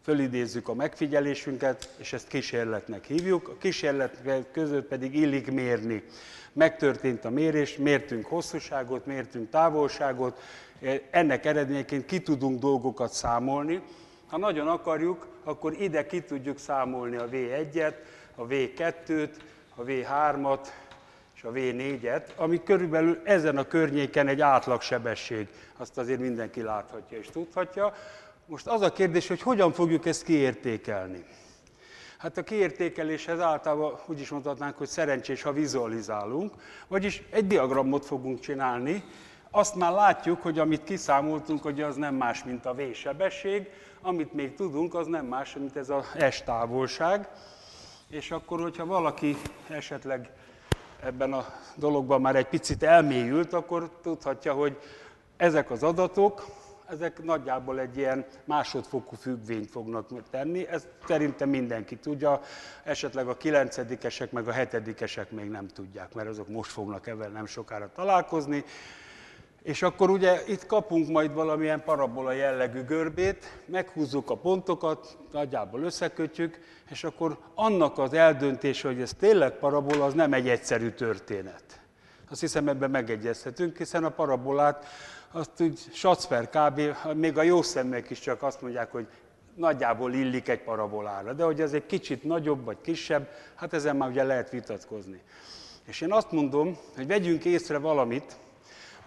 fölidézzük a megfigyelésünket, és ezt kísérletnek hívjuk. A kísérletek között pedig illik mérni. Megtörtént a mérés, mértünk hosszúságot, mértünk távolságot, ennek eredményeként ki tudunk dolgokat számolni. Ha nagyon akarjuk, akkor ide ki tudjuk számolni a V1-et, a V2-t, a V3-at és a V4-et, ami körülbelül ezen a környéken egy átlagsebesség. Azt azért mindenki láthatja és tudhatja. Most az a kérdés, hogy hogyan fogjuk ezt kiértékelni. Hát a kiértékeléshez általában úgy is mondhatnánk, hogy szerencsés, ha vizualizálunk, vagyis egy diagramot fogunk csinálni, azt már látjuk, hogy amit kiszámoltunk, hogy az nem más, mint a V-sebesség, amit még tudunk, az nem más, mint ez a S távolság, és akkor, hogyha valaki esetleg ebben a dologban már egy picit elmélyült, akkor tudhatja, hogy ezek az adatok, ezek nagyjából egy ilyen másodfokú függvényt fognak tenni. Ezt szerintem mindenki tudja, esetleg a kilencedikesek meg a hetedikesek még nem tudják, mert azok most fognak ebben nem sokára találkozni. És akkor ugye itt kapunk majd valamilyen parabola jellegű görbét, meghúzzuk a pontokat, nagyjából összekötjük, és akkor annak az eldöntése, hogy ez tényleg parabola, az nem egy egyszerű történet. Azt hiszem ebben megegyezhetünk, hiszen a parabolát azt úgy sacper kb. még a jó szemmek is csak azt mondják, hogy nagyjából illik egy parabolára. De hogy ez egy kicsit nagyobb vagy kisebb, hát ezen már ugye lehet vitatkozni. És én azt mondom, hogy vegyünk észre valamit,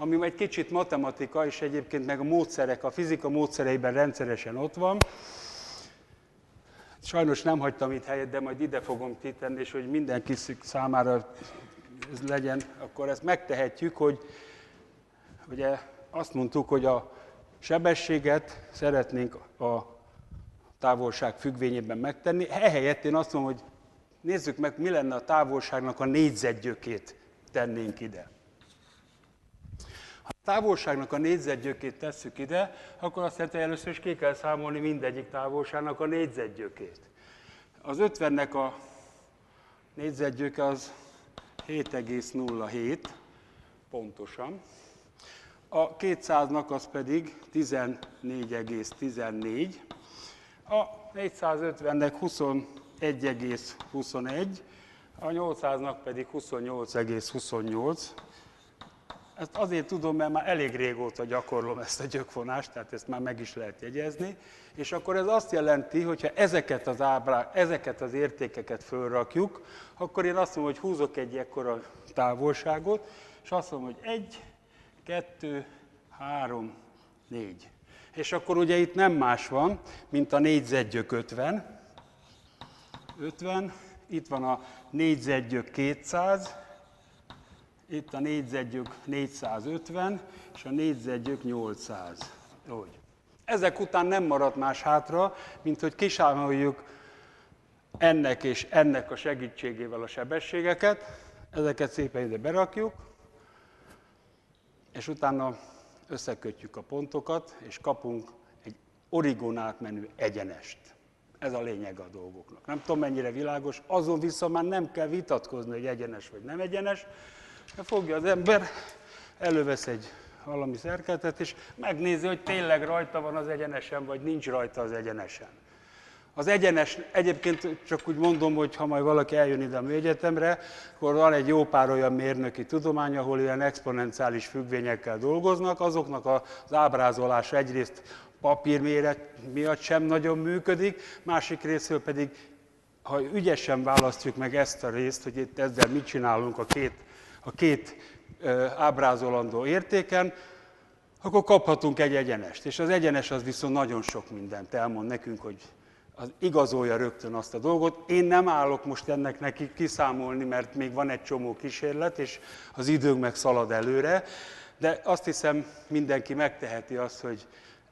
ami egy kicsit matematika, és egyébként meg a módszerek, a fizika módszereiben rendszeresen ott van. Sajnos nem hagytam itt helyet, de majd ide fogom kitenni, és hogy mindenki számára ez legyen, akkor ezt megtehetjük, hogy ugye azt mondtuk, hogy a sebességet szeretnénk a távolság függvényében megtenni. Ehelyett én azt mondom, hogy nézzük meg, mi lenne a távolságnak a négyzetgyökét tennénk ide. Távolságnak a négyzetgyökét tesszük ide, akkor azt jelenti, hogy először is ki kell számolni mindegyik távolságnak a négyzetgyökét. Az 50-nek a négyzetgyöke az 7,07 pontosan. A 200-nak az pedig 14,14. A 450-nek 21,21, a 800-nak pedig 28,28. Ezt azért tudom, mert már elég régóta gyakorlom ezt a gyökvonást, tehát ezt már meg is lehet jegyezni. És akkor ez azt jelenti, hogy ha ezeket az ábrák, ezeket az értékeket fölrakjuk, akkor én azt mondom, hogy húzok egy ekkora távolságot, és azt mondom, hogy egy, kettő, három, négy. És akkor ugye itt nem más van, mint a négyzetgyök 50. 50, itt van a négyzetgyök 200, itt a négyzetgyök 450, és a négyzetgyök 800. Úgy. Ezek után nem maradt más hátra, mint hogy kisámoljuk ennek és ennek a segítségével a sebességeket, ezeket szépen ide berakjuk, és utána összekötjük a pontokat, és kapunk egy origon átmenő egyenest. Ez a lényeg a dolgoknak. Nem tudom, mennyire világos, azon viszont már nem kell vitatkozni, hogy egyenes vagy nem egyenes. Fogja az ember, elővesz egy valami szerkezetet, és megnézi, hogy tényleg rajta van az egyenesen, vagy nincs rajta az egyenesen. Az egyenes, egyébként csak úgy mondom, hogy ha majd valaki eljön ide a műegyetemre, akkor van egy jó pár olyan mérnöki tudomány, ahol ilyen exponenciális függvényekkel dolgoznak, azoknak az ábrázolása egyrészt papírméret miatt sem nagyon működik, másik részről pedig, ha ügyesen választjuk meg ezt a részt, hogy itt ezzel mit csinálunk a két, a két ábrázolandó értéken, akkor kaphatunk egy egyenest. És az egyenes az viszont nagyon sok mindent elmond nekünk, hogy az igazolja rögtön azt a dolgot. Én nem állok most ennek neki kiszámolni, mert még van egy csomó kísérlet, és az időnk meg szalad előre, de azt hiszem mindenki megteheti azt, hogy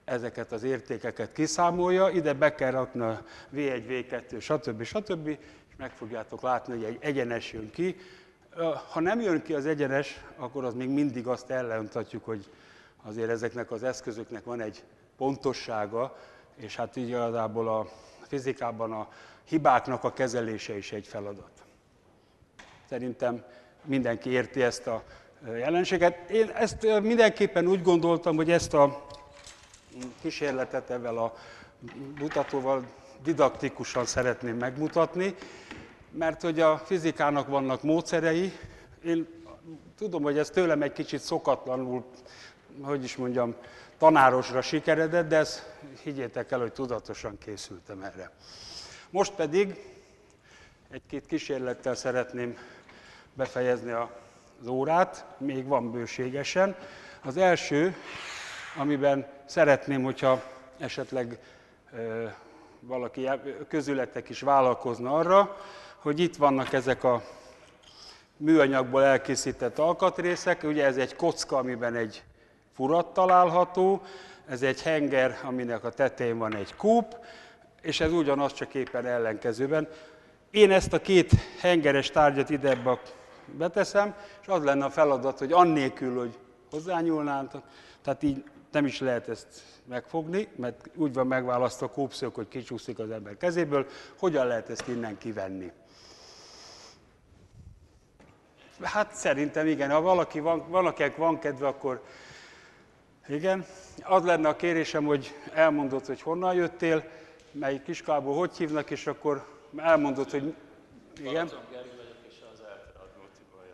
ezeket az értékeket kiszámolja, ide be kell rakni a V1, V2, stb. stb. és meg fogjátok látni, hogy egy egyenes jön ki. Ha nem jön ki az egyenes, akkor az még mindig azt ellentatjuk, hogy azért ezeknek az eszközöknek van egy pontossága, és hát így igazából a fizikában a hibáknak a kezelése is egy feladat. Szerintem mindenki érti ezt a jelenséget. Én ezt mindenképpen úgy gondoltam, hogy ezt a kísérletet ezzel a mutatóval didaktikusan szeretném megmutatni, mert hogy a fizikának vannak módszerei. Én tudom, hogy ez tőlem egy kicsit szokatlanul, hogy is mondjam, tanárosra sikeredett, de ezt higgyétek el, hogy tudatosan készültem erre. Most pedig egy-két kísérlettel szeretném befejezni az órát, még van bőségesen. Az első, amiben szeretném, hogyha esetleg valaki közületek is vállalkozna arra, hogy itt vannak ezek a műanyagból elkészített alkatrészek. Ugye ez egy kocka, amiben egy furat található, ez egy henger, aminek a tetején van egy kúp, és ez ugyanaz, csak éppen ellenkezőben. Én ezt a két hengeres tárgyat ide beteszem, és az lenne a feladat, hogy annélkül, hogy hozzányúlnátok, tehát így nem is lehet ezt megfogni, mert úgy van megválasztva a kópszög, hogy kicsúszik az ember kezéből, hogyan lehet ezt innen kivenni. Hát szerintem igen, ha valaki van, valakinek van kedve, akkor igen. Az lenne a kérésem, hogy elmondod, hogy honnan jöttél, melyik kiskából hogy hívnak, és akkor elmondod, hogy igen.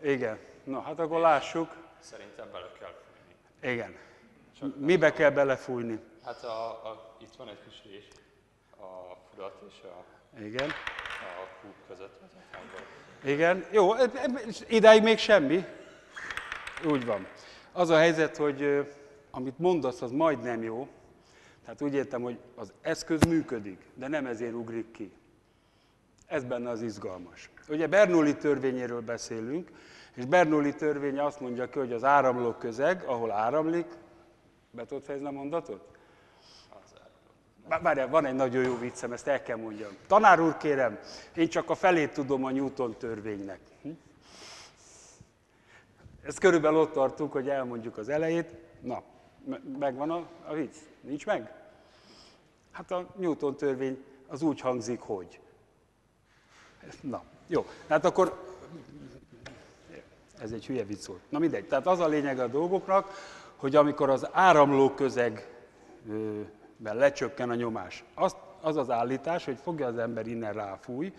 Igen. Na, hát akkor lássuk. Szerintem bele kell fújni. Igen. Csak Mibe kell belefújni? Hát a, a, itt van egy kis rés, a fudat és a, Igen. a kúp között. Az a Igen. Jó, e- e- idáig még semmi. Úgy van. Az a helyzet, hogy amit mondasz, az majdnem jó. Tehát úgy értem, hogy az eszköz működik, de nem ezért ugrik ki. Ez benne az izgalmas. Ugye Bernoulli törvényéről beszélünk, és Bernoulli törvénye azt mondja ki, hogy az áramló közeg, ahol áramlik, be tudod fejezni a mondatot? Várjál, van egy nagyon jó viccem, ezt el kell mondjam. Tanár úr, kérem, én csak a felét tudom a Newton törvénynek. Hm? Ez körülbelül ott tartunk, hogy elmondjuk az elejét. Na, megvan a, a vicc? Nincs meg? Hát a Newton törvény az úgy hangzik, hogy. Na, jó. Hát akkor ez egy hülye vicc volt. Na mindegy. Tehát az a lényeg a dolgoknak, hogy amikor az áramló közegben lecsökken a nyomás, az, az az állítás, hogy fogja az ember innen ráfúj,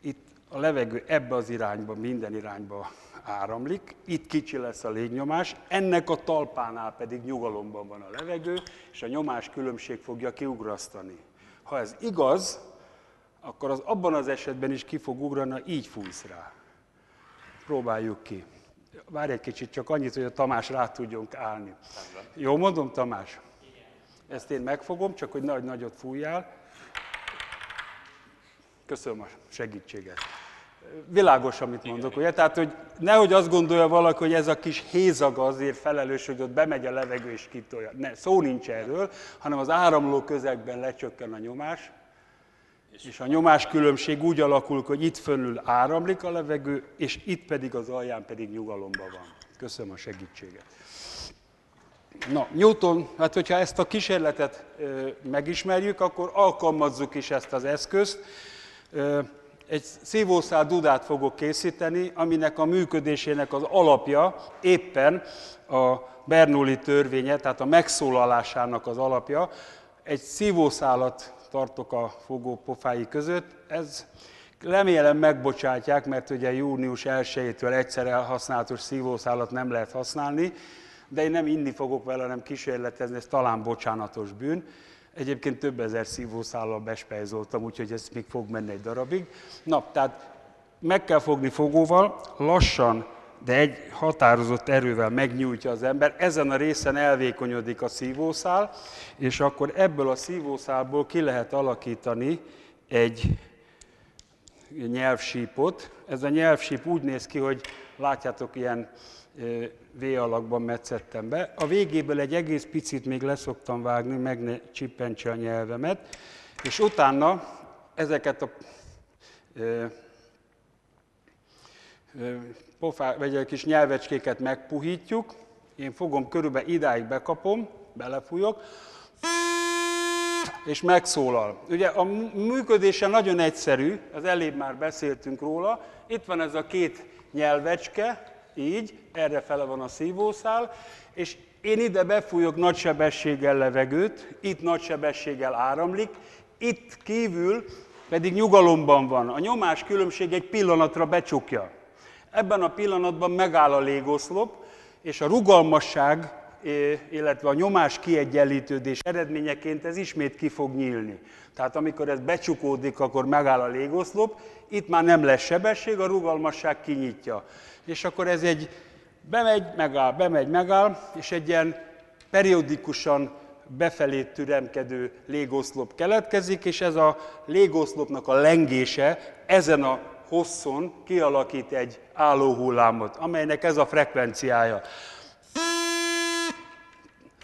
itt a levegő ebbe az irányba, minden irányba áramlik, itt kicsi lesz a légnyomás, ennek a talpánál pedig nyugalomban van a levegő, és a nyomás különbség fogja kiugrasztani. Ha ez igaz, akkor az abban az esetben is ki fog ugrani, így fújsz rá. Próbáljuk ki. Várj egy kicsit, csak annyit, hogy a Tamás rá tudjon állni. Jó mondom, Tamás? Ezt én megfogom, csak hogy nagy nagyot fújjál. Köszönöm a segítséget. Világos, amit mondok, ugye? Tehát, hogy nehogy azt gondolja valaki, hogy ez a kis hézaga azért felelős, hogy ott bemegy a levegő és kitolja. Ne, szó nincs erről, hanem az áramló közegben lecsökken a nyomás, és a nyomás különbség úgy alakul, hogy itt fölül áramlik a levegő, és itt pedig az alján pedig nyugalomban van. Köszönöm a segítséget. Na, Newton, hát hogyha ezt a kísérletet ö, megismerjük, akkor alkalmazzuk is ezt az eszközt. Ö, egy szívószál dudát fogok készíteni, aminek a működésének az alapja éppen a Bernoulli törvénye, tehát a megszólalásának az alapja. Egy szívószálat tartok a fogó pofái között. Ez remélem megbocsátják, mert ugye június 1-től egyszer elhasználatos szívószálat nem lehet használni, de én nem inni fogok vele, hanem kísérletezni, ez talán bocsánatos bűn. Egyébként több ezer szívószállal bespejzoltam, úgyhogy ez még fog menni egy darabig. Na, tehát meg kell fogni fogóval, lassan, de egy határozott erővel megnyújtja az ember, ezen a részen elvékonyodik a szívószál, és akkor ebből a szívószálból ki lehet alakítani egy nyelvsípot. Ez a nyelvsíp úgy néz ki, hogy látjátok, ilyen V alakban metszettem be. A végéből egy egész picit még leszoktam vágni, meg ne csippentse a nyelvemet, és utána ezeket a pofá, vagy egy kis nyelvecskéket megpuhítjuk, én fogom körülbelül idáig bekapom, belefújok, és megszólal. Ugye a működése nagyon egyszerű, az elébb már beszéltünk róla. Itt van ez a két nyelvecske, így, erre fele van a szívószál, és én ide befújok nagy sebességgel levegőt, itt nagy sebességgel áramlik, itt kívül pedig nyugalomban van. A nyomás különbség egy pillanatra becsukja. Ebben a pillanatban megáll a légoszlop, és a rugalmasság, illetve a nyomás kiegyenlítődés eredményeként ez ismét ki fog nyílni. Tehát amikor ez becsukódik, akkor megáll a légoszlop, itt már nem lesz sebesség, a rugalmasság kinyitja. És akkor ez egy bemegy, megáll, bemegy, megáll, és egy ilyen periódikusan befelé türemkedő légoszlop keletkezik, és ez a légoszlopnak a lengése ezen a hosszon kialakít egy állóhullámot, amelynek ez a frekvenciája.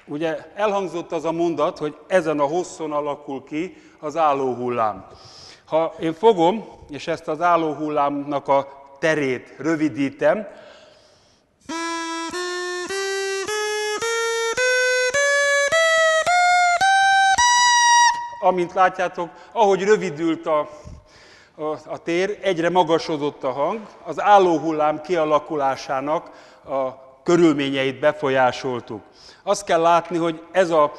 Ugye elhangzott az a mondat, hogy ezen a hosszon alakul ki az állóhullám. Ha én fogom, és ezt az állóhullámnak a terét rövidítem, amint látjátok, ahogy rövidült a a, a tér, egyre magasodott a hang, az állóhullám kialakulásának a körülményeit befolyásoltuk. Azt kell látni, hogy ez a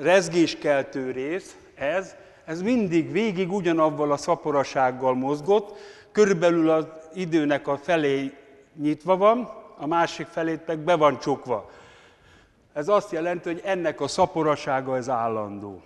rezgéskeltő rész, ez, ez mindig végig ugyanavval a szaporasággal mozgott, körülbelül az időnek a felé nyitva van, a másik felét meg be van csukva. Ez azt jelenti, hogy ennek a szaporasága az állandó.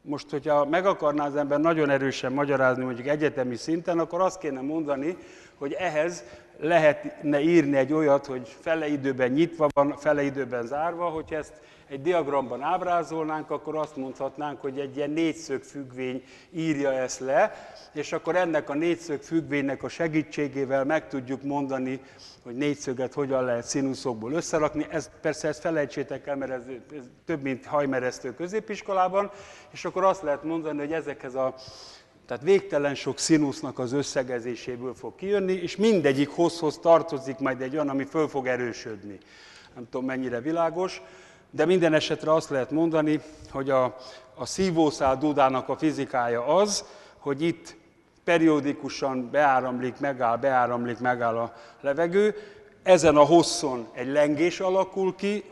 Most, hogyha meg akarná az ember nagyon erősen magyarázni, mondjuk egyetemi szinten, akkor azt kéne mondani, hogy ehhez lehetne írni egy olyat, hogy fele időben nyitva van, fele időben zárva, hogyha ezt egy diagramban ábrázolnánk, akkor azt mondhatnánk, hogy egy ilyen négyszög függvény írja ezt le, és akkor ennek a négyszög függvénynek a segítségével meg tudjuk mondani, hogy négyszöget hogyan lehet színuszokból összerakni. Ez, persze ezt felejtsétek el, mert ez, ez több, mint hajmeresztő középiskolában, és akkor azt lehet mondani, hogy ezekhez a tehát végtelen sok színusznak az összegezéséből fog kijönni, és mindegyik hozhoz tartozik majd egy olyan, ami föl fog erősödni. Nem tudom, mennyire világos, de minden esetre azt lehet mondani, hogy a, a szívószál dudának a fizikája az, hogy itt periódikusan beáramlik, megáll, beáramlik, megáll a levegő, ezen a hosszon egy lengés alakul ki,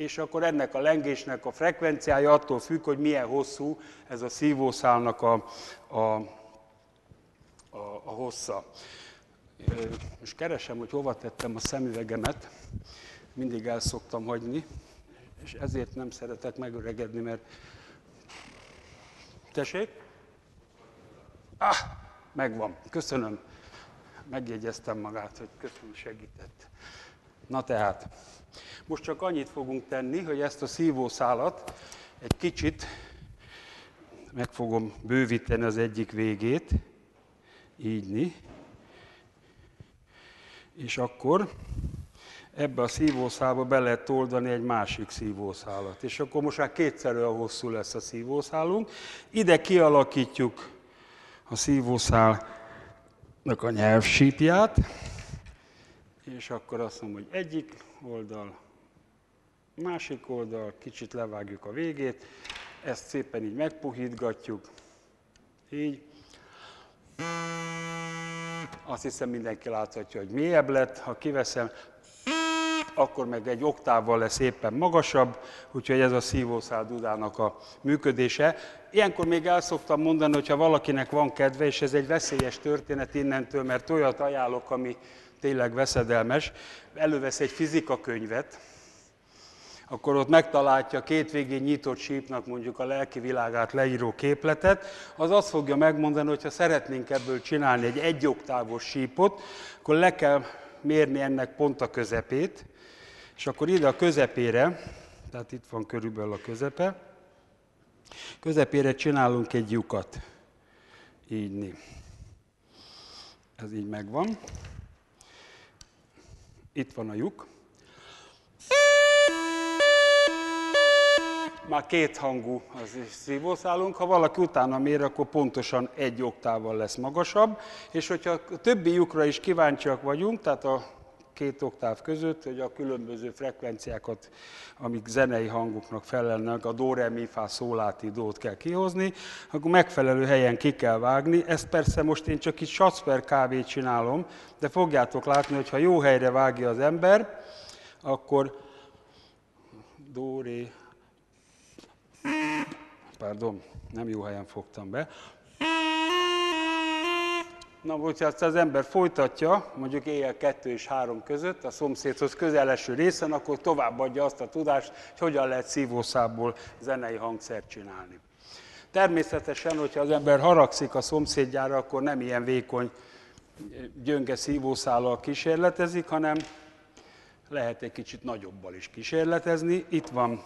és akkor ennek a lengésnek a frekvenciája attól függ, hogy milyen hosszú ez a szívószálnak a, a, a, a hossza. Most keresem, hogy hova tettem a szemüvegemet, mindig el szoktam hagyni, és ezért nem szeretek megöregedni, mert... Tessék? Ah, megvan. Köszönöm. Megjegyeztem magát, hogy köszönöm, segített. Na tehát, most csak annyit fogunk tenni, hogy ezt a szívószálat egy kicsit meg fogom bővíteni az egyik végét, ígyni, és akkor ebbe a szívószálba be lehet oldani egy másik szívószálat. És akkor most már kétszer olyan hosszú lesz a szívószálunk. Ide kialakítjuk a szívószálnak a nyelvsípját, és akkor azt mondom, hogy egyik oldal, másik oldal, kicsit levágjuk a végét, ezt szépen így megpuhítgatjuk, így. Azt hiszem mindenki láthatja, hogy mélyebb lett, ha kiveszem, akkor meg egy oktávval lesz éppen magasabb, úgyhogy ez a szívószál dudának a működése. Ilyenkor még el szoktam mondani, hogyha valakinek van kedve, és ez egy veszélyes történet innentől, mert olyat ajánlok, ami tényleg veszedelmes, elővesz egy fizikakönyvet, akkor ott megtalálja két végén nyitott sípnak mondjuk a lelki világát leíró képletet, az azt fogja megmondani, hogy ha szeretnénk ebből csinálni egy egyoktávos sípot, akkor le kell mérni ennek pont a közepét, és akkor ide a közepére, tehát itt van körülbelül a közepe, közepére csinálunk egy lyukat. Így. Ez így megvan. Itt van a lyuk. Már két hangú az szívószálunk, ha valaki utána mér, akkor pontosan egy oktával lesz magasabb, és hogyha a többi lyukra is kíváncsiak vagyunk, tehát a két oktáv között, hogy a különböző frekvenciákat, amik zenei hangoknak felelnek, a do, re, mi, fa, szóláti dót kell kihozni, akkor megfelelő helyen ki kell vágni. Ezt persze most én csak itt Schatzper kb. csinálom, de fogjátok látni, hogy ha jó helyre vágja az ember, akkor do, pardon, nem jó helyen fogtam be, Na, hogyha ezt az ember folytatja, mondjuk éjjel kettő és három között, a szomszédhoz közeleső részen, akkor továbbadja azt a tudást, hogy hogyan lehet szívószából zenei hangszert csinálni. Természetesen, hogyha az ember haragszik a szomszédjára, akkor nem ilyen vékony, gyönge szívószállal kísérletezik, hanem lehet egy kicsit nagyobbal is kísérletezni. Itt van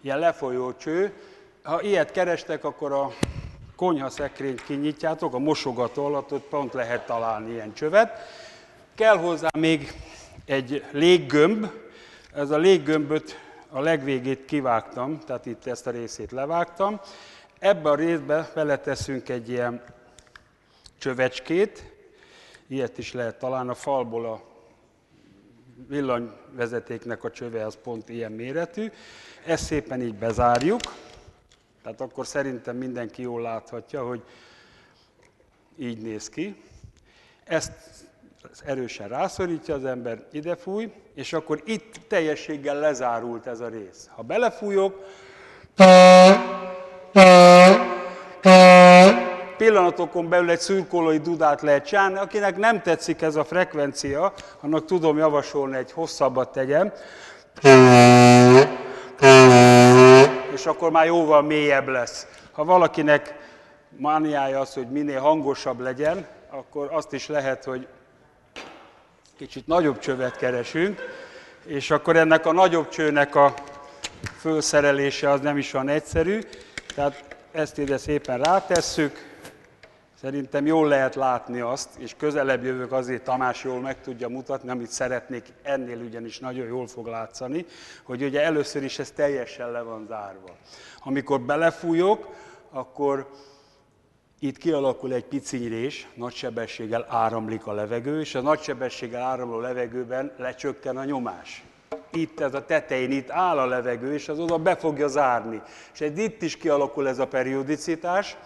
ilyen lefolyó cső. Ha ilyet kerestek, akkor a konyhaszekrényt kinyitjátok, a mosogató alatt ott pont lehet találni ilyen csövet. Kell hozzá még egy léggömb, ez a léggömböt a legvégét kivágtam, tehát itt ezt a részét levágtam. Ebbe a részbe beleteszünk egy ilyen csövecskét, ilyet is lehet talán a falból a villanyvezetéknek a csöve az pont ilyen méretű. Ezt szépen így bezárjuk, tehát akkor szerintem mindenki jól láthatja, hogy így néz ki. Ezt erősen rászorítja az ember, ide fúj, és akkor itt teljességgel lezárult ez a rész. Ha belefújok, pillanatokon belül egy szürkolói dudát lehet csinálni. Akinek nem tetszik ez a frekvencia, annak tudom javasolni, egy hosszabbat tegyem és akkor már jóval mélyebb lesz. Ha valakinek mániája az, hogy minél hangosabb legyen, akkor azt is lehet, hogy kicsit nagyobb csövet keresünk, és akkor ennek a nagyobb csőnek a fölszerelése az nem is van egyszerű, tehát ezt ide szépen rátesszük, Szerintem jól lehet látni azt, és közelebb jövök azért, Tamás jól meg tudja mutatni, amit szeretnék, ennél ugyanis nagyon jól fog látszani, hogy ugye először is ez teljesen le van zárva. Amikor belefújok, akkor itt kialakul egy piciny nagy sebességgel áramlik a levegő, és a nagy sebességgel áramló levegőben lecsökken a nyomás. Itt ez a tetején, itt áll a levegő, és az oda be fogja zárni. És itt is kialakul ez a periodicitás,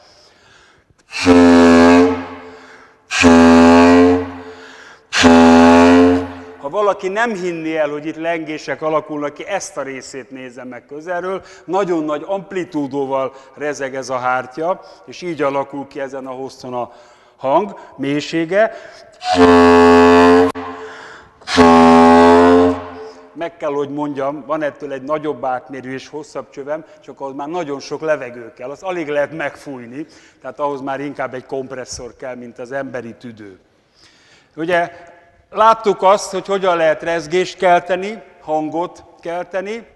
valaki nem hinni el, hogy itt lengések alakulnak ki, ezt a részét nézze meg közelről, nagyon nagy amplitúdóval rezeg ez a hártya, és így alakul ki ezen a hosszon a hang mélysége meg kell, hogy mondjam, van ettől egy nagyobb átmérő és hosszabb csövem, csak ahhoz már nagyon sok levegő kell, az alig lehet megfújni, tehát ahhoz már inkább egy kompresszor kell, mint az emberi tüdő. Ugye láttuk azt, hogy hogyan lehet rezgést kelteni, hangot kelteni,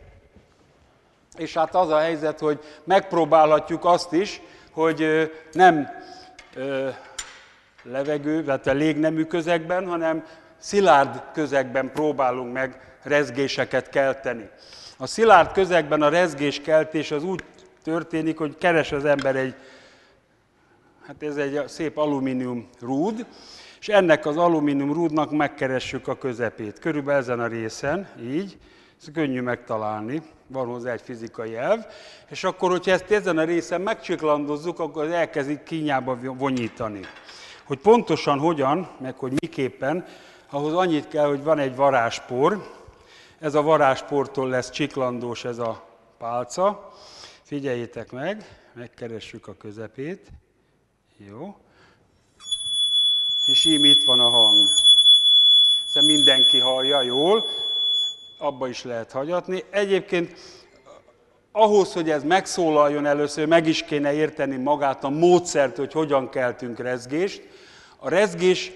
és hát az a helyzet, hogy megpróbálhatjuk azt is, hogy nem levegő, a légnemű közegben, hanem szilárd közegben próbálunk meg rezgéseket kelteni. A szilárd közegben a rezgéskeltés az úgy történik, hogy keres az ember egy, hát ez egy szép alumínium rúd, és ennek az alumínium rúdnak megkeressük a közepét. Körülbelül ezen a részen, így, ez könnyű megtalálni, van hozzá egy fizikai elv, és akkor, hogyha ezt ezen a részen megcsiklandozzuk, akkor elkezdik kínjába vonyítani. Hogy pontosan hogyan, meg hogy miképpen, ahhoz annyit kell, hogy van egy varázspor, ez a varázsportól lesz csiklandós ez a pálca. Figyeljétek meg, megkeressük a közepét. Jó. És így itt van a hang. Szerintem mindenki hallja jól, abba is lehet hagyatni. Egyébként ahhoz, hogy ez megszólaljon először, meg is kéne érteni magát a módszert, hogy hogyan keltünk rezgést. A rezgés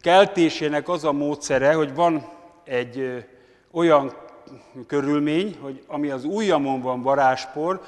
keltésének az a módszere, hogy van egy olyan körülmény, hogy ami az ujjamon van varázspor,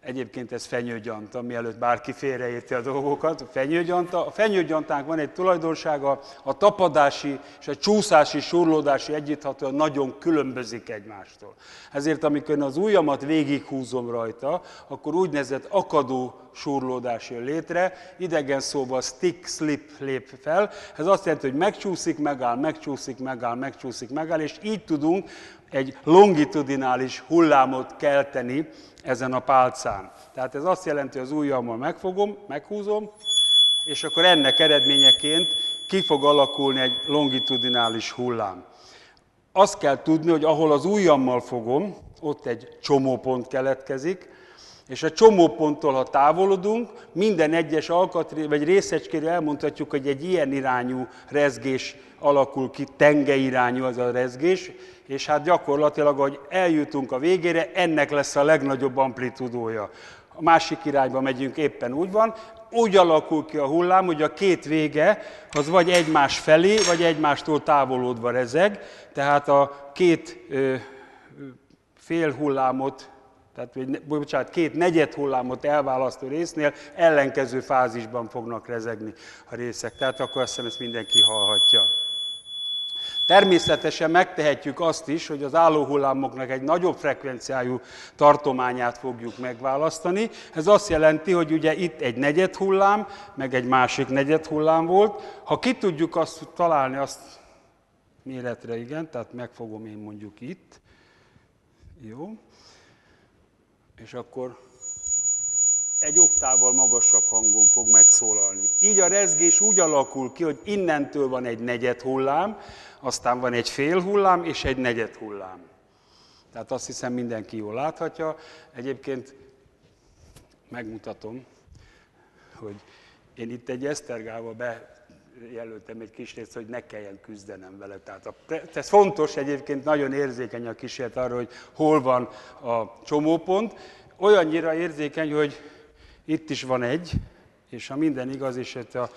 Egyébként ez fenyőgyanta, mielőtt bárki félreérti a dolgokat. Fenyőgyanta. A fenyőgyantánk van egy tulajdonsága, a tapadási és a csúszási, surlódási együttható nagyon különbözik egymástól. Ezért amikor az ujjamat végighúzom rajta, akkor úgynevezett akadó surlódás jön létre, idegen szóval stick, slip lép fel. Ez azt jelenti, hogy megcsúszik, megáll, megcsúszik, megáll, megcsúszik, megáll, és így tudunk egy longitudinális hullámot kelteni ezen a pálcán. Tehát ez azt jelenti, hogy az ujjammal megfogom, meghúzom, és akkor ennek eredményeként ki fog alakulni egy longitudinális hullám. Azt kell tudni, hogy ahol az ujjammal fogom, ott egy csomópont keletkezik, és a csomóponttól, ha távolodunk, minden egyes alkatré, vagy részecskére elmondhatjuk, hogy egy ilyen irányú rezgés alakul ki, tenge irányú az a rezgés, és hát gyakorlatilag, hogy eljutunk a végére, ennek lesz a legnagyobb amplitudója. A másik irányba megyünk éppen úgy van, úgy alakul ki a hullám, hogy a két vége az vagy egymás felé, vagy egymástól távolodva rezeg, tehát a két ö, fél hullámot, tehát bocsánat, két negyed hullámot elválasztó résznél ellenkező fázisban fognak rezegni a részek. Tehát akkor azt hiszem, ezt mindenki hallhatja. Természetesen megtehetjük azt is, hogy az állóhullámoknak egy nagyobb frekvenciájú tartományát fogjuk megválasztani. Ez azt jelenti, hogy ugye itt egy negyed hullám, meg egy másik negyed hullám volt. Ha ki tudjuk azt találni, azt méretre igen, tehát megfogom én mondjuk itt. Jó. És akkor egy oktával magasabb hangon fog megszólalni. Így a rezgés úgy alakul ki, hogy innentől van egy negyed hullám, aztán van egy fél hullám és egy negyed hullám. Tehát azt hiszem mindenki jól láthatja. Egyébként megmutatom, hogy én itt egy esztergával bejelöltem egy kis részt, hogy ne kelljen küzdenem vele. Tehát a, ez fontos, egyébként nagyon érzékeny a kísérlet arra, hogy hol van a csomópont. Olyannyira érzékeny, hogy itt is van egy, és ha minden igaz, és ezt a,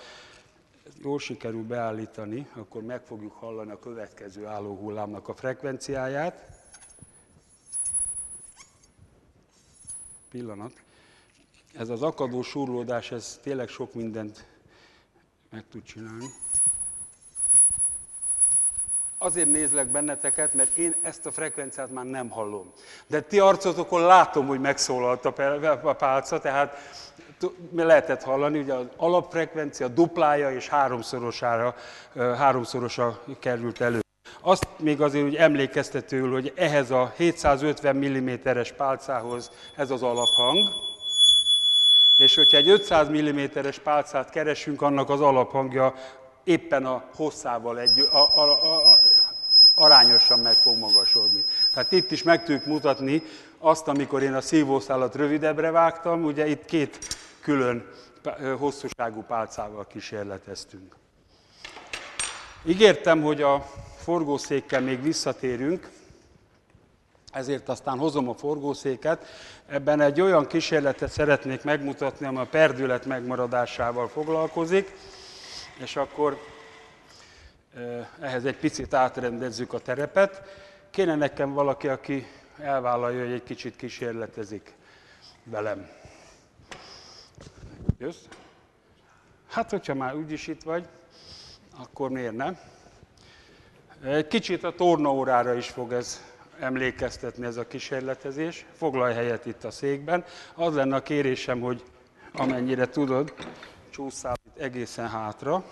jól sikerül beállítani, akkor meg fogjuk hallani a következő állóhullámnak a frekvenciáját. Pillanat. Ez az akadó surlódás, ez tényleg sok mindent meg tud csinálni. Azért nézlek benneteket, mert én ezt a frekvenciát már nem hallom. De ti arcotokon látom, hogy megszólalt a pálca, tehát lehetett hallani, hogy az alapfrekvencia duplája és háromszorosára, háromszorosa került elő. Azt még azért úgy emlékeztetőül, hogy ehhez a 750 mm-es pálcához ez az alaphang, és hogyha egy 500 mm-es pálcát keresünk, annak az alaphangja éppen a hosszával egy, a, a, a, arányosan meg fog magasodni. Tehát itt is meg tudjuk mutatni azt, amikor én a szívószálat rövidebbre vágtam, ugye itt két külön hosszúságú pálcával kísérleteztünk. Ígértem, hogy a forgószékkel még visszatérünk, ezért aztán hozom a forgószéket. Ebben egy olyan kísérletet szeretnék megmutatni, ami a perdület megmaradásával foglalkozik, és akkor ehhez egy picit átrendezzük a terepet. Kéne nekem valaki, aki elvállalja, hogy egy kicsit kísérletezik velem. Jössz? Hát, hogyha már úgyis itt vagy, akkor miért nem? Kicsit a tornaórára is fog ez emlékeztetni ez a kísérletezés. Foglalj helyet itt a székben. Az lenne a kérésem, hogy amennyire tudod, csúszál itt egészen hátra.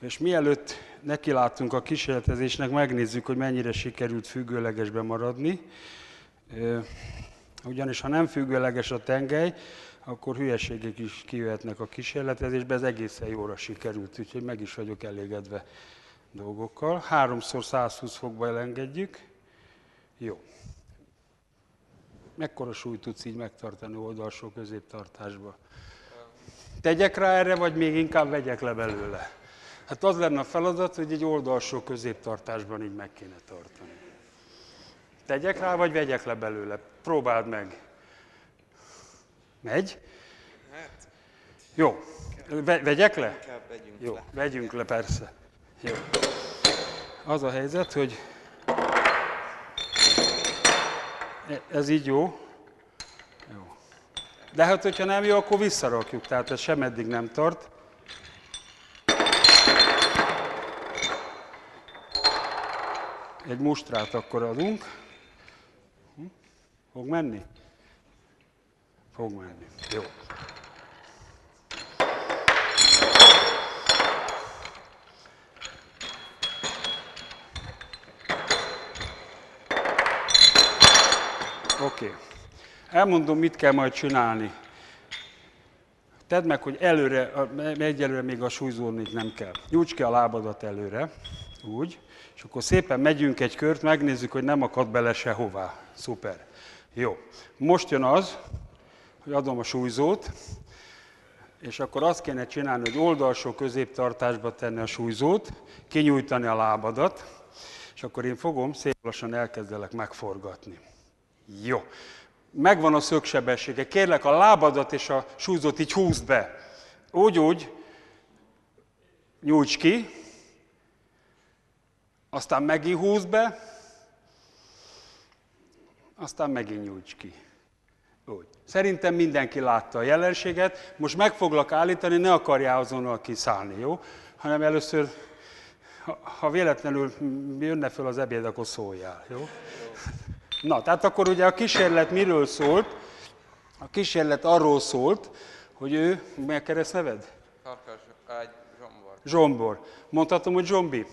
És mielőtt nekilátunk a kísérletezésnek, megnézzük, hogy mennyire sikerült függőlegesbe maradni. Ugyanis ha nem függőleges a tengely, akkor hülyeségek is kijöhetnek a kísérletezésbe, ez egészen jóra sikerült, úgyhogy meg is vagyok elégedve dolgokkal. Háromszor 120 fokba elengedjük, Jó. Mekkora súlyt tudsz így megtartani oldalsó középtartásba? Tegyek rá erre, vagy még inkább vegyek le belőle? Hát az lenne a feladat, hogy egy oldalsó középtartásban így meg kéne tartani. Tegyek rá, vagy vegyek le belőle? Próbáld meg. Megy? Jó. Ve- vegyek le? Inkább vegyünk Jó, le. vegyünk le persze. Jó. Az a helyzet, hogy ez így jó. Jó. De hát, hogyha nem jó, akkor visszarakjuk, tehát ez sem eddig nem tart. Egy mustrát akkor adunk. Hm? Fog menni? Fog menni. Jó. Oké. Okay. Elmondom, mit kell majd csinálni. Tedd meg, hogy előre, egyelőre még a súlyzónig nem kell. Nyújts ki a lábadat előre, úgy, és akkor szépen megyünk egy kört, megnézzük, hogy nem akad bele sehová. Szuper. Jó. Most jön az, hogy adom a súlyzót, és akkor azt kéne csinálni, hogy oldalsó középtartásba tenni a súlyzót, kinyújtani a lábadat, és akkor én fogom, szép lassan elkezdelek megforgatni. Jó. Megvan a szögsebessége. Kérlek, a lábadat és a súlyzót így húzd be. Úgy, úgy. Nyújts ki. Aztán megint húzd be. Aztán megint nyújts ki. Úgy. Szerintem mindenki látta a jelenséget. Most meg foglak állítani, ne akarjál azonnal kiszállni, jó? Hanem először, ha, ha véletlenül jönne föl az ebéd, akkor szóljál, jó? Na, tehát akkor ugye a kísérlet miről szólt? A kísérlet arról szólt, hogy ő, mi a keresztneved? Farkas, egy zsombor. Zsombor. Mondhatom, hogy Zsombi?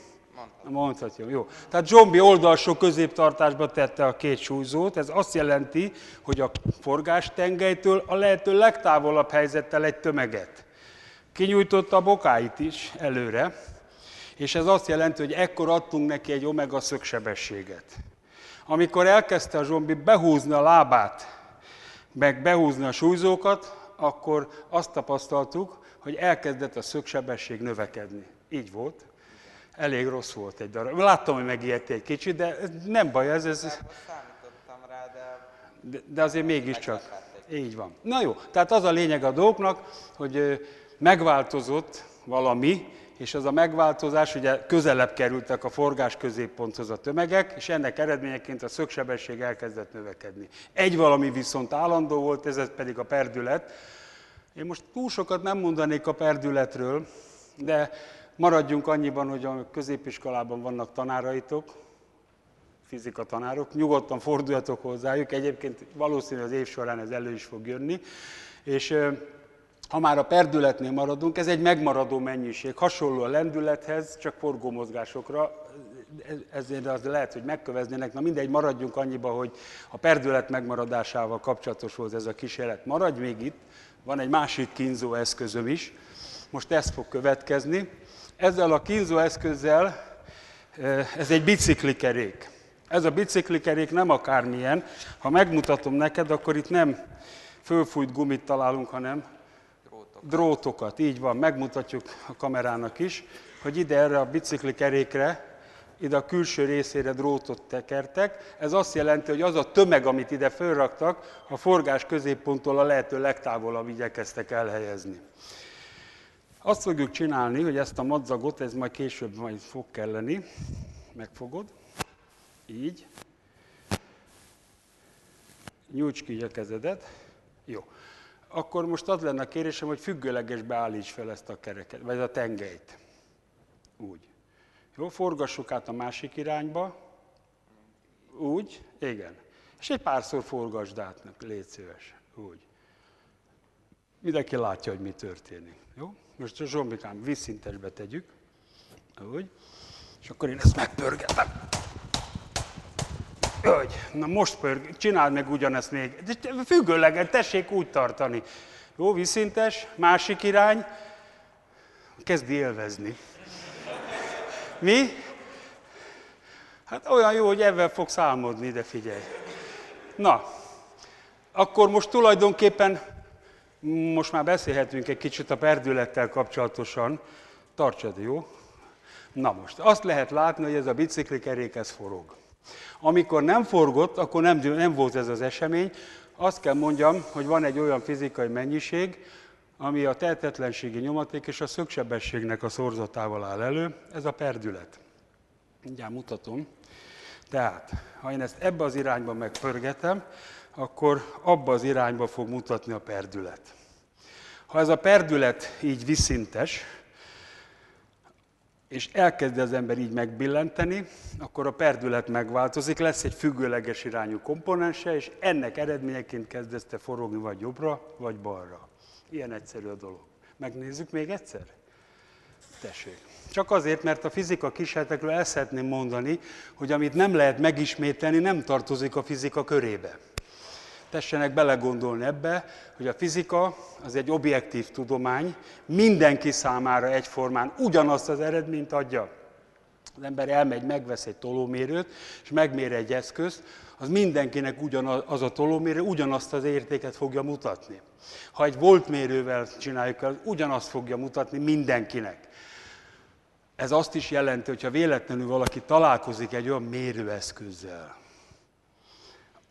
Mondhatjuk, jó. Tehát Zsombi oldalsó középtartásba tette a két súlyzót, ez azt jelenti, hogy a forgástengelytől a lehető legtávolabb helyzettel egy tömeget. Kinyújtotta a bokáit is előre, és ez azt jelenti, hogy ekkor adtunk neki egy omega szögsebességet. Amikor elkezdte a zsombi behúzni a lábát, meg behúzni a súlyzókat, akkor azt tapasztaltuk, hogy elkezdett a szögsebesség növekedni. Így volt. Elég rossz volt egy darab. Láttam, hogy megijedt egy kicsit, de nem baj, ez, ez, számítottam rá, de de, de azért mégiscsak. Így van. Na jó, tehát az a lényeg a dolgoknak, hogy megváltozott valami, és az a megváltozás, ugye közelebb kerültek a forgás középponthoz a tömegek, és ennek eredményeként a szögsebesség elkezdett növekedni. Egy valami viszont állandó volt, ez pedig a perdület. Én most túl sokat nem mondanék a perdületről, de maradjunk annyiban, hogy a középiskolában vannak tanáraitok, fizika tanárok, nyugodtan forduljatok hozzájuk, egyébként valószínű az év során ez elő is fog jönni, és ha már a perdületnél maradunk, ez egy megmaradó mennyiség, hasonló a lendülethez, csak forgómozgásokra, ez- ezért az lehet, hogy megköveznének, na mindegy, maradjunk annyiba, hogy a perdület megmaradásával kapcsolatos volt ez a kísérlet. Maradj még itt, van egy másik kínzó eszközöm is, most ez fog következni. Ezzel a kínzó eszközzel Eh, Ez egy biciklikerék. Ez a biciklikerék nem akármilyen. Ha megmutatom neked, akkor itt nem fölfújt gumit találunk, hanem. Drótokat. Így van, megmutatjuk a kamerának is, hogy ide erre a biciklikerékre, ide a külső részére drótot tekertek. Ez azt jelenti, hogy az a tömeg, amit ide fölraktak, a forgás középponttól a lehető legtávolabb igyekeztek elhelyezni. Azt fogjuk csinálni, hogy ezt a madzagot, ez majd később majd fog kelleni, megfogod, így, nyújts ki a jó. Akkor most az lenne a kérésem, hogy függőlegesbe állíts fel ezt a kereket, vagy a tengelyt. Úgy. Jó, forgassuk át a másik irányba. Úgy, igen. És egy párszor forgasd át, légy szíves. Úgy. Mindenki látja, hogy mi történik. Jó? Most a zsombikám vízszintesbe tegyük. Úgy. És akkor én ezt megpörgetem. Úgy. Na most pörg, csináld meg ugyanezt még. Függőlegen, tessék úgy tartani. Jó, vízszintes, másik irány. Kezdi élvezni. Mi? Hát olyan jó, hogy ebben fogsz álmodni, de figyelj. Na, akkor most tulajdonképpen most már beszélhetünk egy kicsit a perdülettel kapcsolatosan. Tartsad, jó? Na most, azt lehet látni, hogy ez a biciklikerék, ez forog. Amikor nem forgott, akkor nem, nem volt ez az esemény. Azt kell mondjam, hogy van egy olyan fizikai mennyiség, ami a tehetetlenségi nyomaték és a szögsebességnek a szorzatával áll elő, ez a perdület. Mindjárt mutatom. Tehát, ha én ezt ebbe az irányba megpörgetem, akkor abba az irányba fog mutatni a perdület. Ha ez a perdület így viszintes, és elkezdi az ember így megbillenteni, akkor a perdület megváltozik, lesz egy függőleges irányú komponense, és ennek eredményeként kezdezte forogni vagy jobbra, vagy balra. Ilyen egyszerű a dolog. Megnézzük még egyszer? Tessék. Csak azért, mert a fizika kísérletekről el szeretném mondani, hogy amit nem lehet megismételni, nem tartozik a fizika körébe. Tessenek belegondolni ebbe, hogy a fizika az egy objektív tudomány, mindenki számára egyformán ugyanazt az eredményt adja. Az ember elmegy, megvesz egy tolómérőt, és megmér egy eszközt, az mindenkinek ugyanaz a tolómérő ugyanazt az értéket fogja mutatni. Ha egy voltmérővel csináljuk el, ugyanazt fogja mutatni mindenkinek. Ez azt is jelenti, hogy ha véletlenül valaki találkozik egy olyan mérőeszközzel,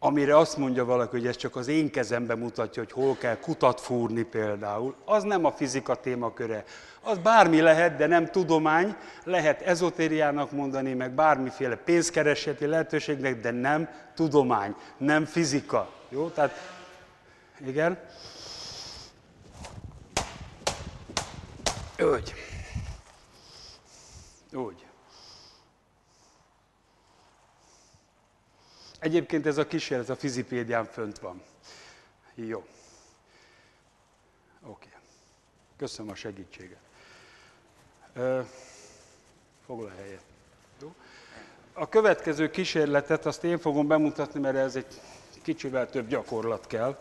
amire azt mondja valaki, hogy ez csak az én kezembe mutatja, hogy hol kell kutat fúrni például, az nem a fizika témaköre. Az bármi lehet, de nem tudomány, lehet ezotériának mondani, meg bármiféle pénzkereseti lehetőségnek, de nem tudomány, nem fizika. Jó? Tehát, igen. Úgy. Úgy. Egyébként ez a kísérlet a fizipédián fönt van. Jó. Oké. Köszönöm a segítséget. Foglal helyet. Jó? A következő kísérletet azt én fogom bemutatni, mert ez egy kicsivel több gyakorlat kell.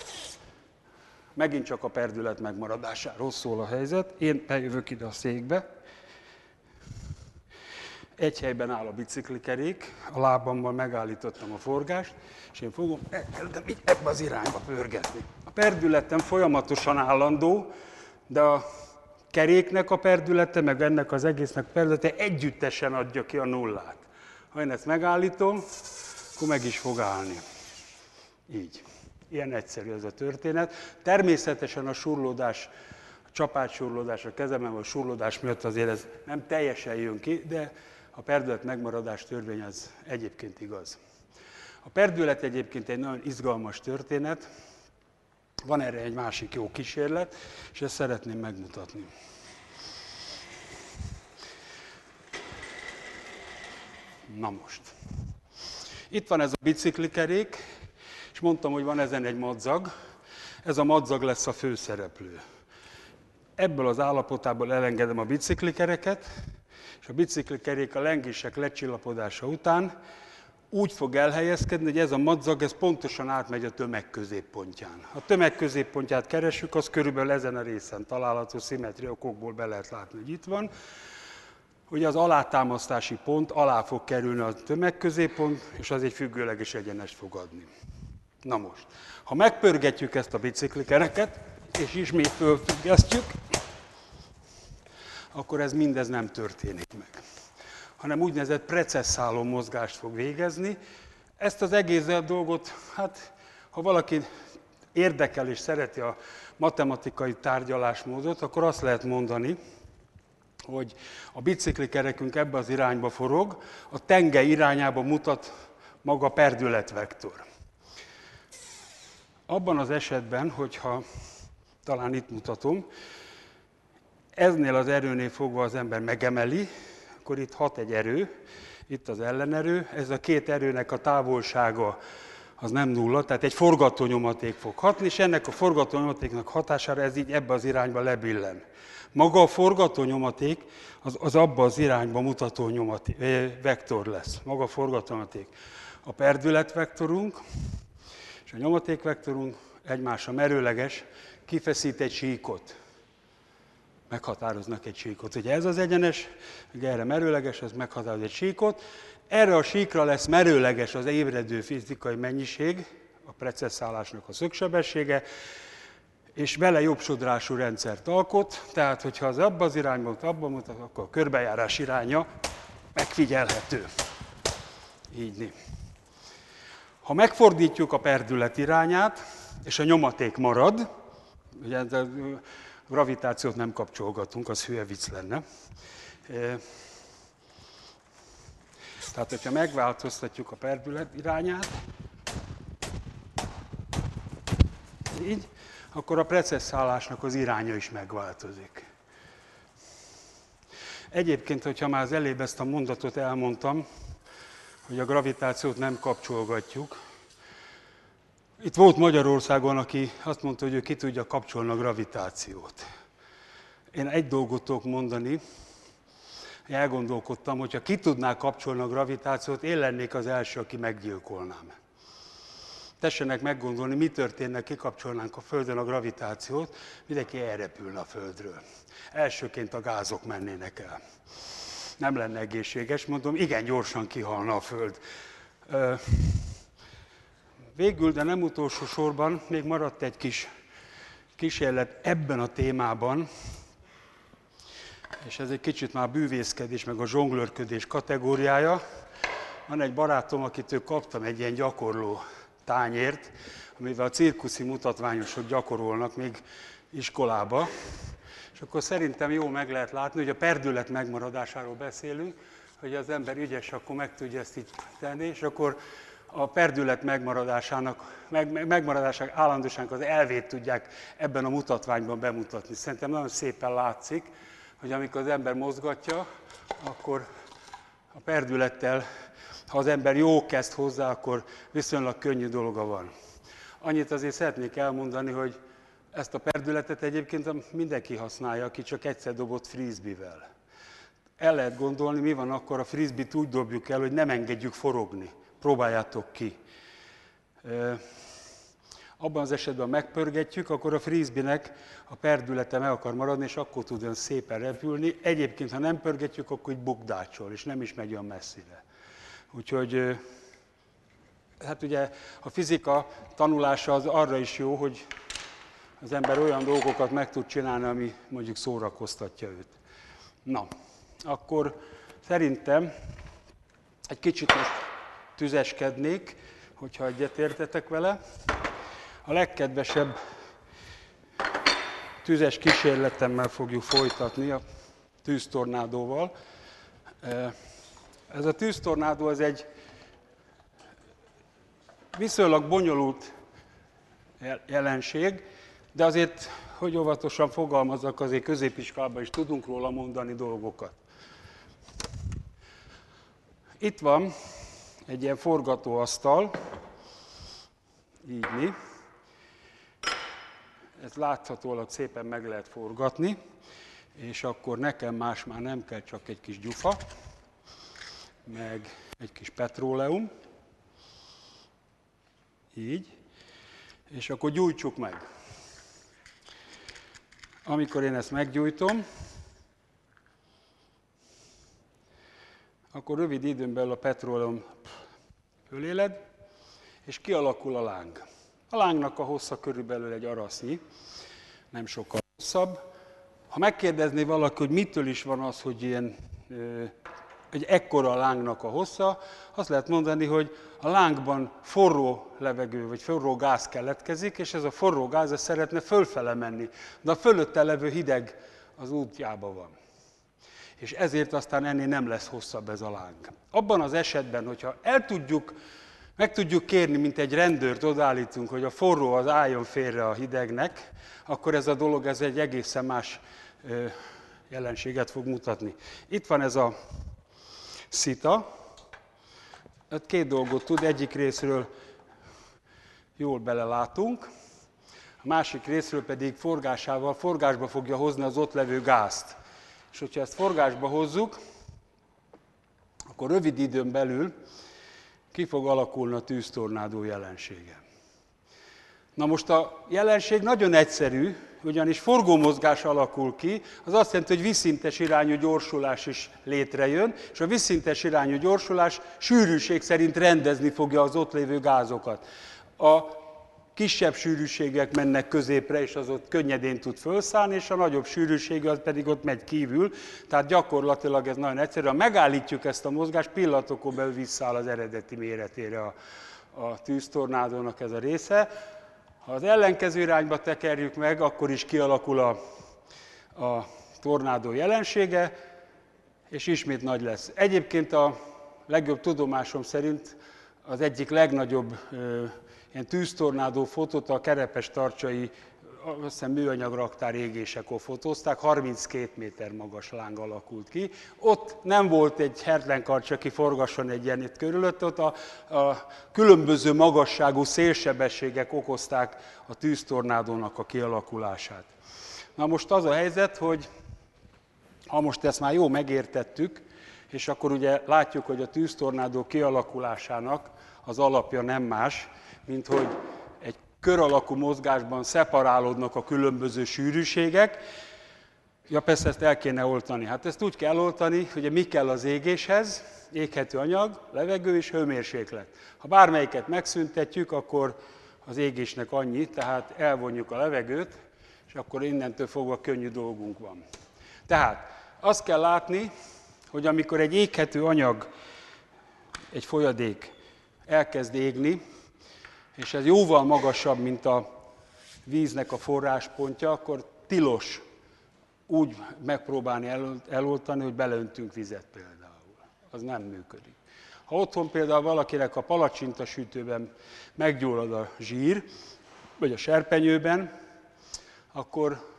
Megint csak a perdület megmaradásáról szól a helyzet. Én bejövök ide a székbe egy helyben áll a biciklikerék, a lábammal megállítottam a forgást, és én fogom elkezdem így ebbe az irányba pörgetni. A perdületem folyamatosan állandó, de a keréknek a perdülete, meg ennek az egésznek a perdülete együttesen adja ki a nullát. Ha én ezt megállítom, akkor meg is fog állni. Így. Ilyen egyszerű ez a történet. Természetesen a surlódás, a csapátsurlódás a kezemben, a surlódás miatt azért ez nem teljesen jön ki, de a perdület megmaradás törvény az egyébként igaz. A perdület egyébként egy nagyon izgalmas történet, van erre egy másik jó kísérlet, és ezt szeretném megmutatni. Na most. Itt van ez a biciklikerék, és mondtam, hogy van ezen egy madzag. Ez a madzag lesz a főszereplő. Ebből az állapotából elengedem a biciklikereket, és a biciklikerék a lengések lecsillapodása után úgy fog elhelyezkedni, hogy ez a madzag ez pontosan átmegy a tömeg középpontján. A tömeg középpontját keresünk, az körülbelül ezen a részen található szimetria okokból be lehet látni, hogy itt van. Ugye az alátámasztási pont alá fog kerülni a tömegközéppont, és az egy függőleges egyenest fog adni. Na most, ha megpörgetjük ezt a biciklikereket, és ismét fölfüggesztjük, akkor ez mindez nem történik meg. Hanem úgynevezett precesszáló mozgást fog végezni. Ezt az egész dolgot, hát ha valaki érdekel és szereti a matematikai tárgyalásmódot, akkor azt lehet mondani, hogy a biciklikerekünk ebbe az irányba forog, a tenge irányába mutat maga perdületvektor. Abban az esetben, hogyha talán itt mutatom, eznél az erőnél fogva az ember megemeli, akkor itt hat egy erő, itt az ellenerő, ez a két erőnek a távolsága az nem nulla, tehát egy forgatónyomaték fog hatni, és ennek a forgatónyomatéknak hatására ez így ebbe az irányba lebillen. Maga a forgatónyomaték az, az abba az irányba mutató nyomaték, vektor lesz. Maga a forgatónyomaték. A perdületvektorunk és a nyomatékvektorunk egymásra merőleges, kifeszít egy síkot meghatároznak egy síkot. Ugye ez az egyenes, ugye erre merőleges, ez meghatároz egy síkot. Erre a síkra lesz merőleges az ébredő fizikai mennyiség, a precesszálásnak a szögsebessége, és vele jobbsodrású rendszert alkot, tehát hogyha az abba az irányba, abban mutat, akkor a körbejárás iránya megfigyelhető. Így. Ha megfordítjuk a perdület irányát, és a nyomaték marad, ugye gravitációt nem kapcsolgatunk, az hülye vicc lenne. Tehát, hogyha megváltoztatjuk a perdület irányát, így, akkor a precesszálásnak az iránya is megváltozik. Egyébként, hogyha már az elébb ezt a mondatot elmondtam, hogy a gravitációt nem kapcsolgatjuk, itt volt Magyarországon, aki azt mondta, hogy ő ki tudja kapcsolni a gravitációt. Én egy dolgot tudok mondani, elgondolkodtam, hogyha ki tudná kapcsolni a gravitációt, én lennék az első, aki meggyilkolnám. Tessenek meggondolni, mi történne, kikapcsolnánk a Földön a gravitációt, mindenki elrepülne a Földről. Elsőként a gázok mennének el. Nem lenne egészséges, mondom, igen gyorsan kihalna a Föld. Végül, de nem utolsó sorban, még maradt egy kis kísérlet ebben a témában, és ez egy kicsit már bűvészkedés, meg a zsonglőrködés kategóriája. Van egy barátom, akitől kaptam egy ilyen gyakorló tányért, amivel a cirkuszi mutatványosok gyakorolnak még iskolába. És akkor szerintem jó meg lehet látni, hogy a perdület megmaradásáról beszélünk, hogy az ember ügyes, akkor meg tudja ezt így tenni, és akkor a perdület megmaradásának, meg, megmaradásának állandóságnak az elvét tudják ebben a mutatványban bemutatni. Szerintem nagyon szépen látszik, hogy amikor az ember mozgatja, akkor a perdülettel, ha az ember jó kezd hozzá, akkor viszonylag könnyű dolga van. Annyit azért szeretnék elmondani, hogy ezt a perdületet egyébként mindenki használja, aki csak egyszer dobott frisbee-vel. El lehet gondolni, mi van akkor, a frisbee-t úgy dobjuk el, hogy nem engedjük forogni próbáljátok ki. Abban az esetben, megpörgetjük, akkor a frisbee-nek a perdülete meg akar maradni, és akkor tud olyan szépen repülni. Egyébként, ha nem pörgetjük, akkor így bukdácsol, és nem is megy olyan messzire. Úgyhogy hát ugye a fizika tanulása az arra is jó, hogy az ember olyan dolgokat meg tud csinálni, ami mondjuk szórakoztatja őt. Na, akkor szerintem egy kicsit most tüzeskednék, hogyha egyetértetek vele. A legkedvesebb tüzes kísérletemmel fogjuk folytatni, a tűztornádóval. Ez a tűztornádó ez egy viszonylag bonyolult jelenség, de azért, hogy óvatosan fogalmazzak, azért középiskolában is tudunk róla mondani dolgokat. Itt van egy ilyen forgatóasztal, így mi. Ez láthatólag szépen meg lehet forgatni, és akkor nekem más már nem kell, csak egy kis gyufa, meg egy kis petróleum, így, és akkor gyújtsuk meg. Amikor én ezt meggyújtom, akkor rövid időn belül a petróleum föléled, és kialakul a láng. A lángnak a hossza körülbelül egy arasznyi, nem sokkal hosszabb. Ha megkérdezné valaki, hogy mitől is van az, hogy ilyen egy ekkora a lángnak a hossza, azt lehet mondani, hogy a lángban forró levegő vagy forró gáz keletkezik, és ez a forró gáz szeretne fölfele menni, de a fölötte levő hideg az útjába van és ezért aztán ennél nem lesz hosszabb ez a láng. Abban az esetben, hogyha el tudjuk, meg tudjuk kérni, mint egy rendőrt odállítunk, hogy a forró az álljon félre a hidegnek, akkor ez a dolog ez egy egészen más jelenséget fog mutatni. Itt van ez a szita, Öt két dolgot tud, egyik részről jól belelátunk, a másik részről pedig forgásával forgásba fogja hozni az ott levő gázt. És hogyha ezt forgásba hozzuk, akkor rövid időn belül ki fog alakulni a tűztornádó jelensége. Na most a jelenség nagyon egyszerű, ugyanis forgómozgás alakul ki, az azt jelenti, hogy vízszintes irányú gyorsulás is létrejön, és a vízszintes irányú gyorsulás sűrűség szerint rendezni fogja az ott lévő gázokat. A kisebb sűrűségek mennek középre, és az ott könnyedén tud felszállni, és a nagyobb sűrűségű az pedig ott megy kívül. Tehát gyakorlatilag ez nagyon egyszerű. Ha megállítjuk ezt a mozgást, pillanatokon belül visszáll az eredeti méretére a, a tűztornádónak ez a része. Ha az ellenkező irányba tekerjük meg, akkor is kialakul a, a tornádó jelensége, és ismét nagy lesz. Egyébként a legjobb tudomásom szerint az egyik legnagyobb ilyen tűztornádó fotót a Kerepes tartsai azt hiszem műanyag raktár égésekor fotózták, 32 méter magas láng alakult ki. Ott nem volt egy hertlenkart, aki forgasson egy ilyen itt körülött, ott a, a különböző magasságú szélsebességek okozták a tűztornádónak a kialakulását. Na most az a helyzet, hogy ha most ezt már jó megértettük, és akkor ugye látjuk, hogy a tűztornádó kialakulásának az alapja nem más, mint hogy egy kör alakú mozgásban szeparálódnak a különböző sűrűségek. Ja, persze ezt el kéne oltani. Hát ezt úgy kell oltani, hogy mi kell az égéshez, éghető anyag, levegő és hőmérséklet. Ha bármelyiket megszüntetjük, akkor az égésnek annyi, tehát elvonjuk a levegőt, és akkor innentől fogva könnyű dolgunk van. Tehát azt kell látni, hogy amikor egy éghető anyag, egy folyadék elkezd égni, és ez jóval magasabb, mint a víznek a forráspontja, akkor tilos úgy megpróbálni eloltani, hogy beleöntünk vizet például. Az nem működik. Ha otthon például valakinek a palacsinta sütőben meggyullad a zsír, vagy a serpenyőben, akkor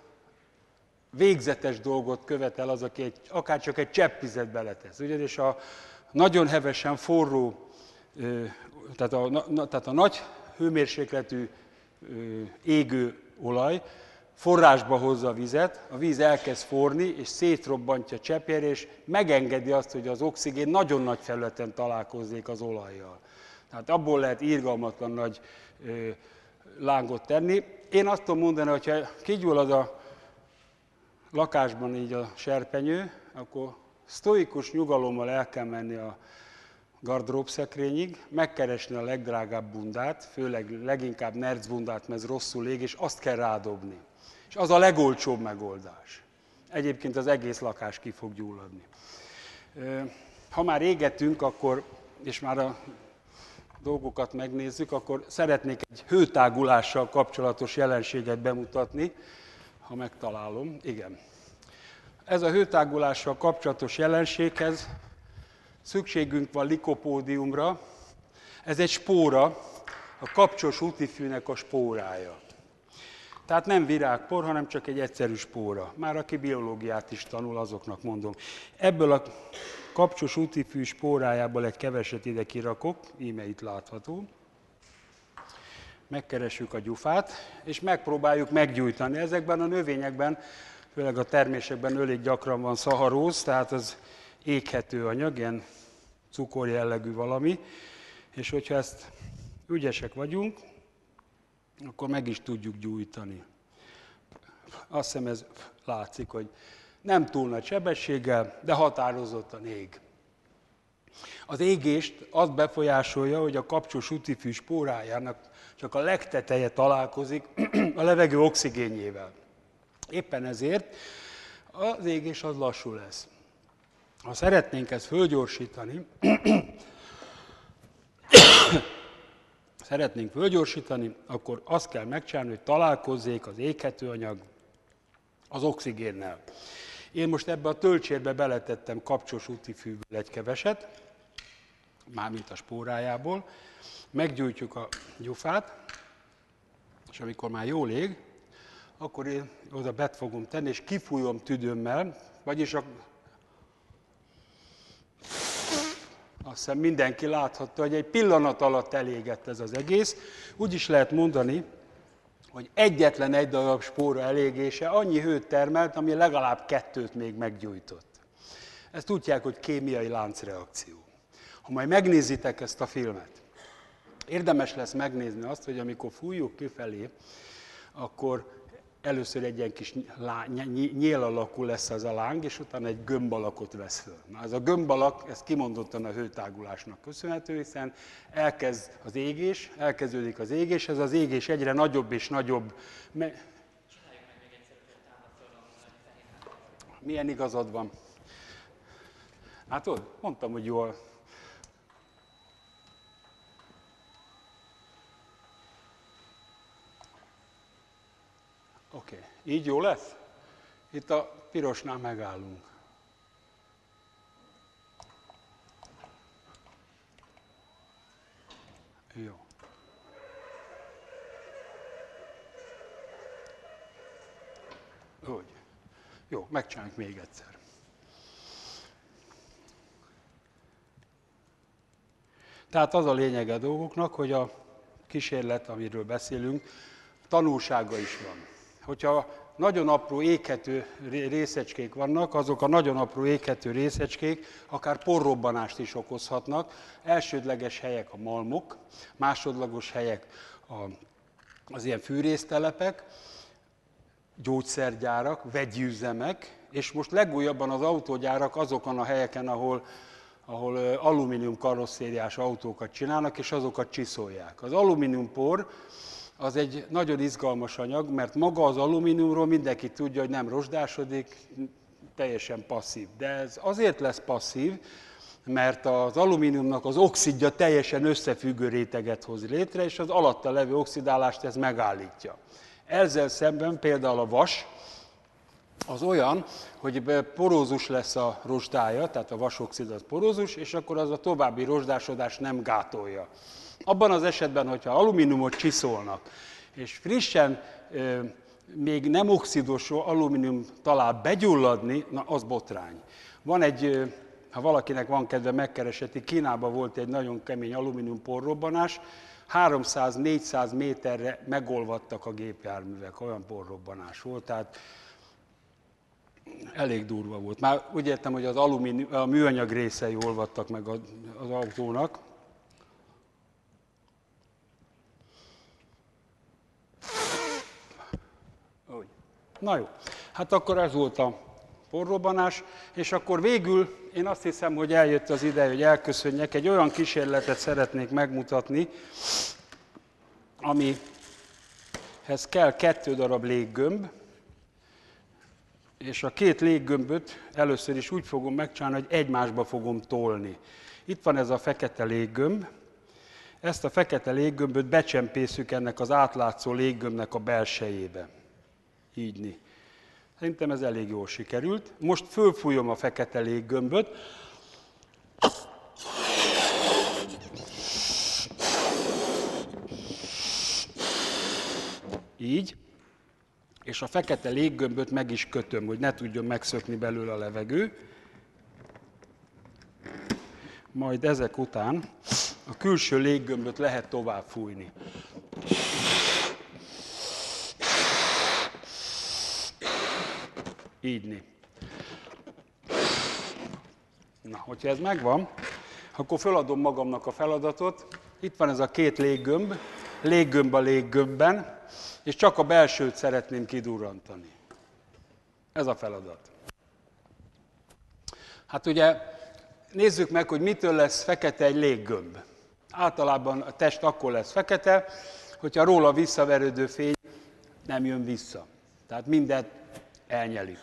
végzetes dolgot követel az, aki egy, akár csak egy csepp vizet beletesz. Ugye? És a nagyon hevesen forró, tehát a, tehát a nagy hőmérsékletű égő olaj forrásba hozza a vizet, a víz elkezd forni, és szétrobbantja cseppjére, és megengedi azt, hogy az oxigén nagyon nagy felületen találkozzék az olajjal. Tehát abból lehet írgalmatlan nagy ö, lángot tenni. Én azt tudom mondani, hogy ha kigyullad a lakásban így a serpenyő, akkor sztoikus nyugalommal el kell menni a gardróbszekrényig, megkeresni a legdrágább bundát, főleg leginkább nerc bundát, mert ez rosszul ég, és azt kell rádobni. És az a legolcsóbb megoldás. Egyébként az egész lakás ki fog gyulladni. Ha már égetünk, akkor, és már a dolgokat megnézzük, akkor szeretnék egy hőtágulással kapcsolatos jelenséget bemutatni, ha megtalálom. Igen. Ez a hőtágulással kapcsolatos jelenséghez szükségünk van likopódiumra. Ez egy spóra, a kapcsos útifűnek a spórája. Tehát nem virágpor, hanem csak egy egyszerű spóra. Már aki biológiát is tanul, azoknak mondom. Ebből a kapcsos útifű spórájából egy keveset ide kirakok, íme itt látható. Megkeressük a gyufát, és megpróbáljuk meggyújtani. Ezekben a növényekben, főleg a termésekben elég gyakran van szaharóz, tehát az éghető anyag, ilyen cukor jellegű valami, és hogyha ezt ügyesek vagyunk, akkor meg is tudjuk gyújtani. Azt hiszem ez látszik, hogy nem túl nagy sebességgel, de határozottan ég. Az égést azt befolyásolja, hogy a kapcsos útifű spórájának csak a legteteje találkozik a levegő oxigénjével. Éppen ezért az égés az lassú lesz. Ha szeretnénk ezt fölgyorsítani, szeretnénk fölgyorsítani, akkor azt kell megcsinálni, hogy találkozzék az éghetőanyag az oxigénnel. Én most ebbe a töltsérbe beletettem kapcsos útifűből egy keveset, mármint a spórájából, meggyújtjuk a gyufát, és amikor már jól ég, akkor én oda bet fogom tenni, és kifújom tüdőmmel, vagyis a azt hiszem mindenki láthatta, hogy egy pillanat alatt elégett ez az egész. Úgy is lehet mondani, hogy egyetlen egy darab spóra elégése annyi hőt termelt, ami legalább kettőt még meggyújtott. Ezt tudják, hogy kémiai láncreakció. Ha majd megnézitek ezt a filmet, Érdemes lesz megnézni azt, hogy amikor fújjuk kifelé, akkor először egy ilyen kis nyél alakú lesz az a láng, és utána egy gömb alakot vesz föl. Na, ez a gömb alak, ez kimondottan a hőtágulásnak köszönhető, hiszen elkezd az égés, elkezdődik az égés, ez az égés egyre nagyobb és nagyobb. Me- Milyen igazad van? Látod? Mondtam, hogy jól. Oké, okay. így jó lesz? Itt a pirosnál megállunk. Jó. Úgy. Jó, megcsináljuk még egyszer. Tehát az a lényege a dolgoknak, hogy a kísérlet, amiről beszélünk, tanulsága is van. Hogyha nagyon apró éghető részecskék vannak, azok a nagyon apró éghető részecskék akár porrobbanást is okozhatnak. Elsődleges helyek a malmok, másodlagos helyek a, az ilyen fűrésztelepek, gyógyszergyárak, vegyüzemek, és most legújabban az autógyárak azokon a helyeken, ahol, ahol alumínium karosszériás autókat csinálnak, és azokat csiszolják. Az alumíniumpor az egy nagyon izgalmas anyag, mert maga az alumíniumról mindenki tudja, hogy nem rozsdásodik, teljesen passzív. De ez azért lesz passzív, mert az alumíniumnak az oxidja teljesen összefüggő réteget hoz létre, és az alatta levő oxidálást ez megállítja. Ezzel szemben például a vas, az olyan, hogy porózus lesz a rozsdája, tehát a vasoxid az porózus, és akkor az a további rozsdásodást nem gátolja. Abban az esetben, hogyha alumíniumot csiszolnak, és frissen még nem oxidos alumínium talál begyulladni, na az botrány. Van egy, ha valakinek van kedve, megkereseti, Kínában volt egy nagyon kemény alumínium porrobbanás, 300-400 méterre megolvadtak a gépjárművek, olyan porrobbanás volt, tehát elég durva volt. Már úgy értem, hogy az alumínium, a műanyag részei olvadtak meg az autónak. Úgy. Na jó, hát akkor ez volt a porrobbanás, és akkor végül én azt hiszem, hogy eljött az ideje, hogy elköszönjek. Egy olyan kísérletet szeretnék megmutatni, amihez kell kettő darab léggömb, és a két léggömböt először is úgy fogom megcsinálni, hogy egymásba fogom tolni. Itt van ez a fekete léggömb, ezt a fekete léggömböt becsempészük ennek az átlátszó léggömbnek a belsejébe. Ígyni. Szerintem ez elég jól sikerült. Most fölfújom a fekete léggömböt. Így. És a fekete léggömböt meg is kötöm, hogy ne tudjon megszökni belőle a levegő. Majd ezek után a külső léggömböt lehet tovább fújni. Ígyni. Na, hogyha ez megvan, akkor feladom magamnak a feladatot. Itt van ez a két léggömb, léggömb a léggömbben, és csak a belsőt szeretném kidurrantani. Ez a feladat. Hát ugye nézzük meg, hogy mitől lesz fekete egy léggömb. Általában a test akkor lesz fekete, hogyha róla visszaverődő fény nem jön vissza. Tehát mindent elnyeli.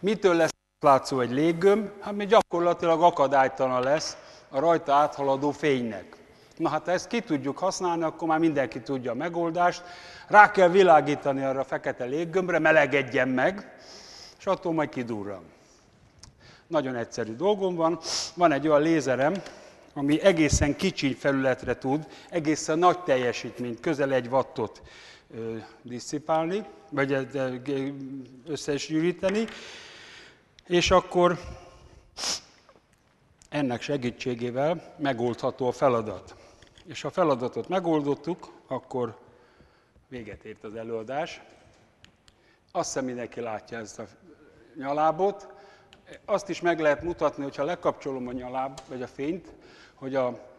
Mitől lesz látszó egy léggömb? Hát még gyakorlatilag akadálytalan lesz a rajta áthaladó fénynek. Na hát ha ezt ki tudjuk használni, akkor már mindenki tudja a megoldást. Rá kell világítani arra a fekete léggömbre, melegedjen meg, és attól majd kidurran. Nagyon egyszerű dolgom van. Van egy olyan lézerem, ami egészen kicsi felületre tud, egészen nagy teljesítményt, közel egy wattot ö, diszipálni, vagy összesűríteni, és akkor ennek segítségével megoldható a feladat. És ha a feladatot megoldottuk, akkor véget ért az előadás. Azt hiszem mindenki látja ezt a nyalábot. Azt is meg lehet mutatni, hogyha lekapcsolom a nyaláb, vagy a fényt, hogy a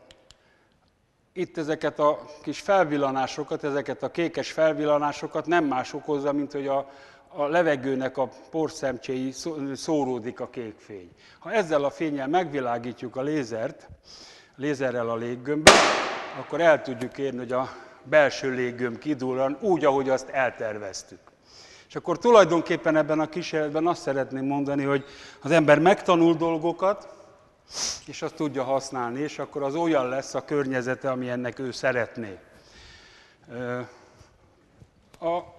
itt ezeket a kis felvillanásokat, ezeket a kékes felvillanásokat nem más okozza, mint hogy a, a levegőnek a porszemcséi szóródik a kék fény. Ha ezzel a fényel megvilágítjuk a lézert, lézerrel a léggömböt, akkor el tudjuk érni, hogy a belső léggömb kidullan úgy, ahogy azt elterveztük. És akkor tulajdonképpen ebben a kísérletben azt szeretném mondani, hogy az ember megtanul dolgokat, és azt tudja használni, és akkor az olyan lesz a környezete, ami ennek ő szeretné. A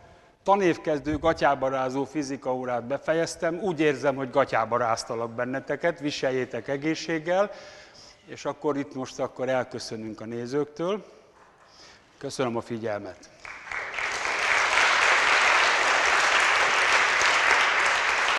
tanévkezdő gatyába rázó fizika órát befejeztem, úgy érzem, hogy gatyába ráztalak benneteket, viseljétek egészséggel, és akkor itt most akkor elköszönünk a nézőktől. Köszönöm a figyelmet!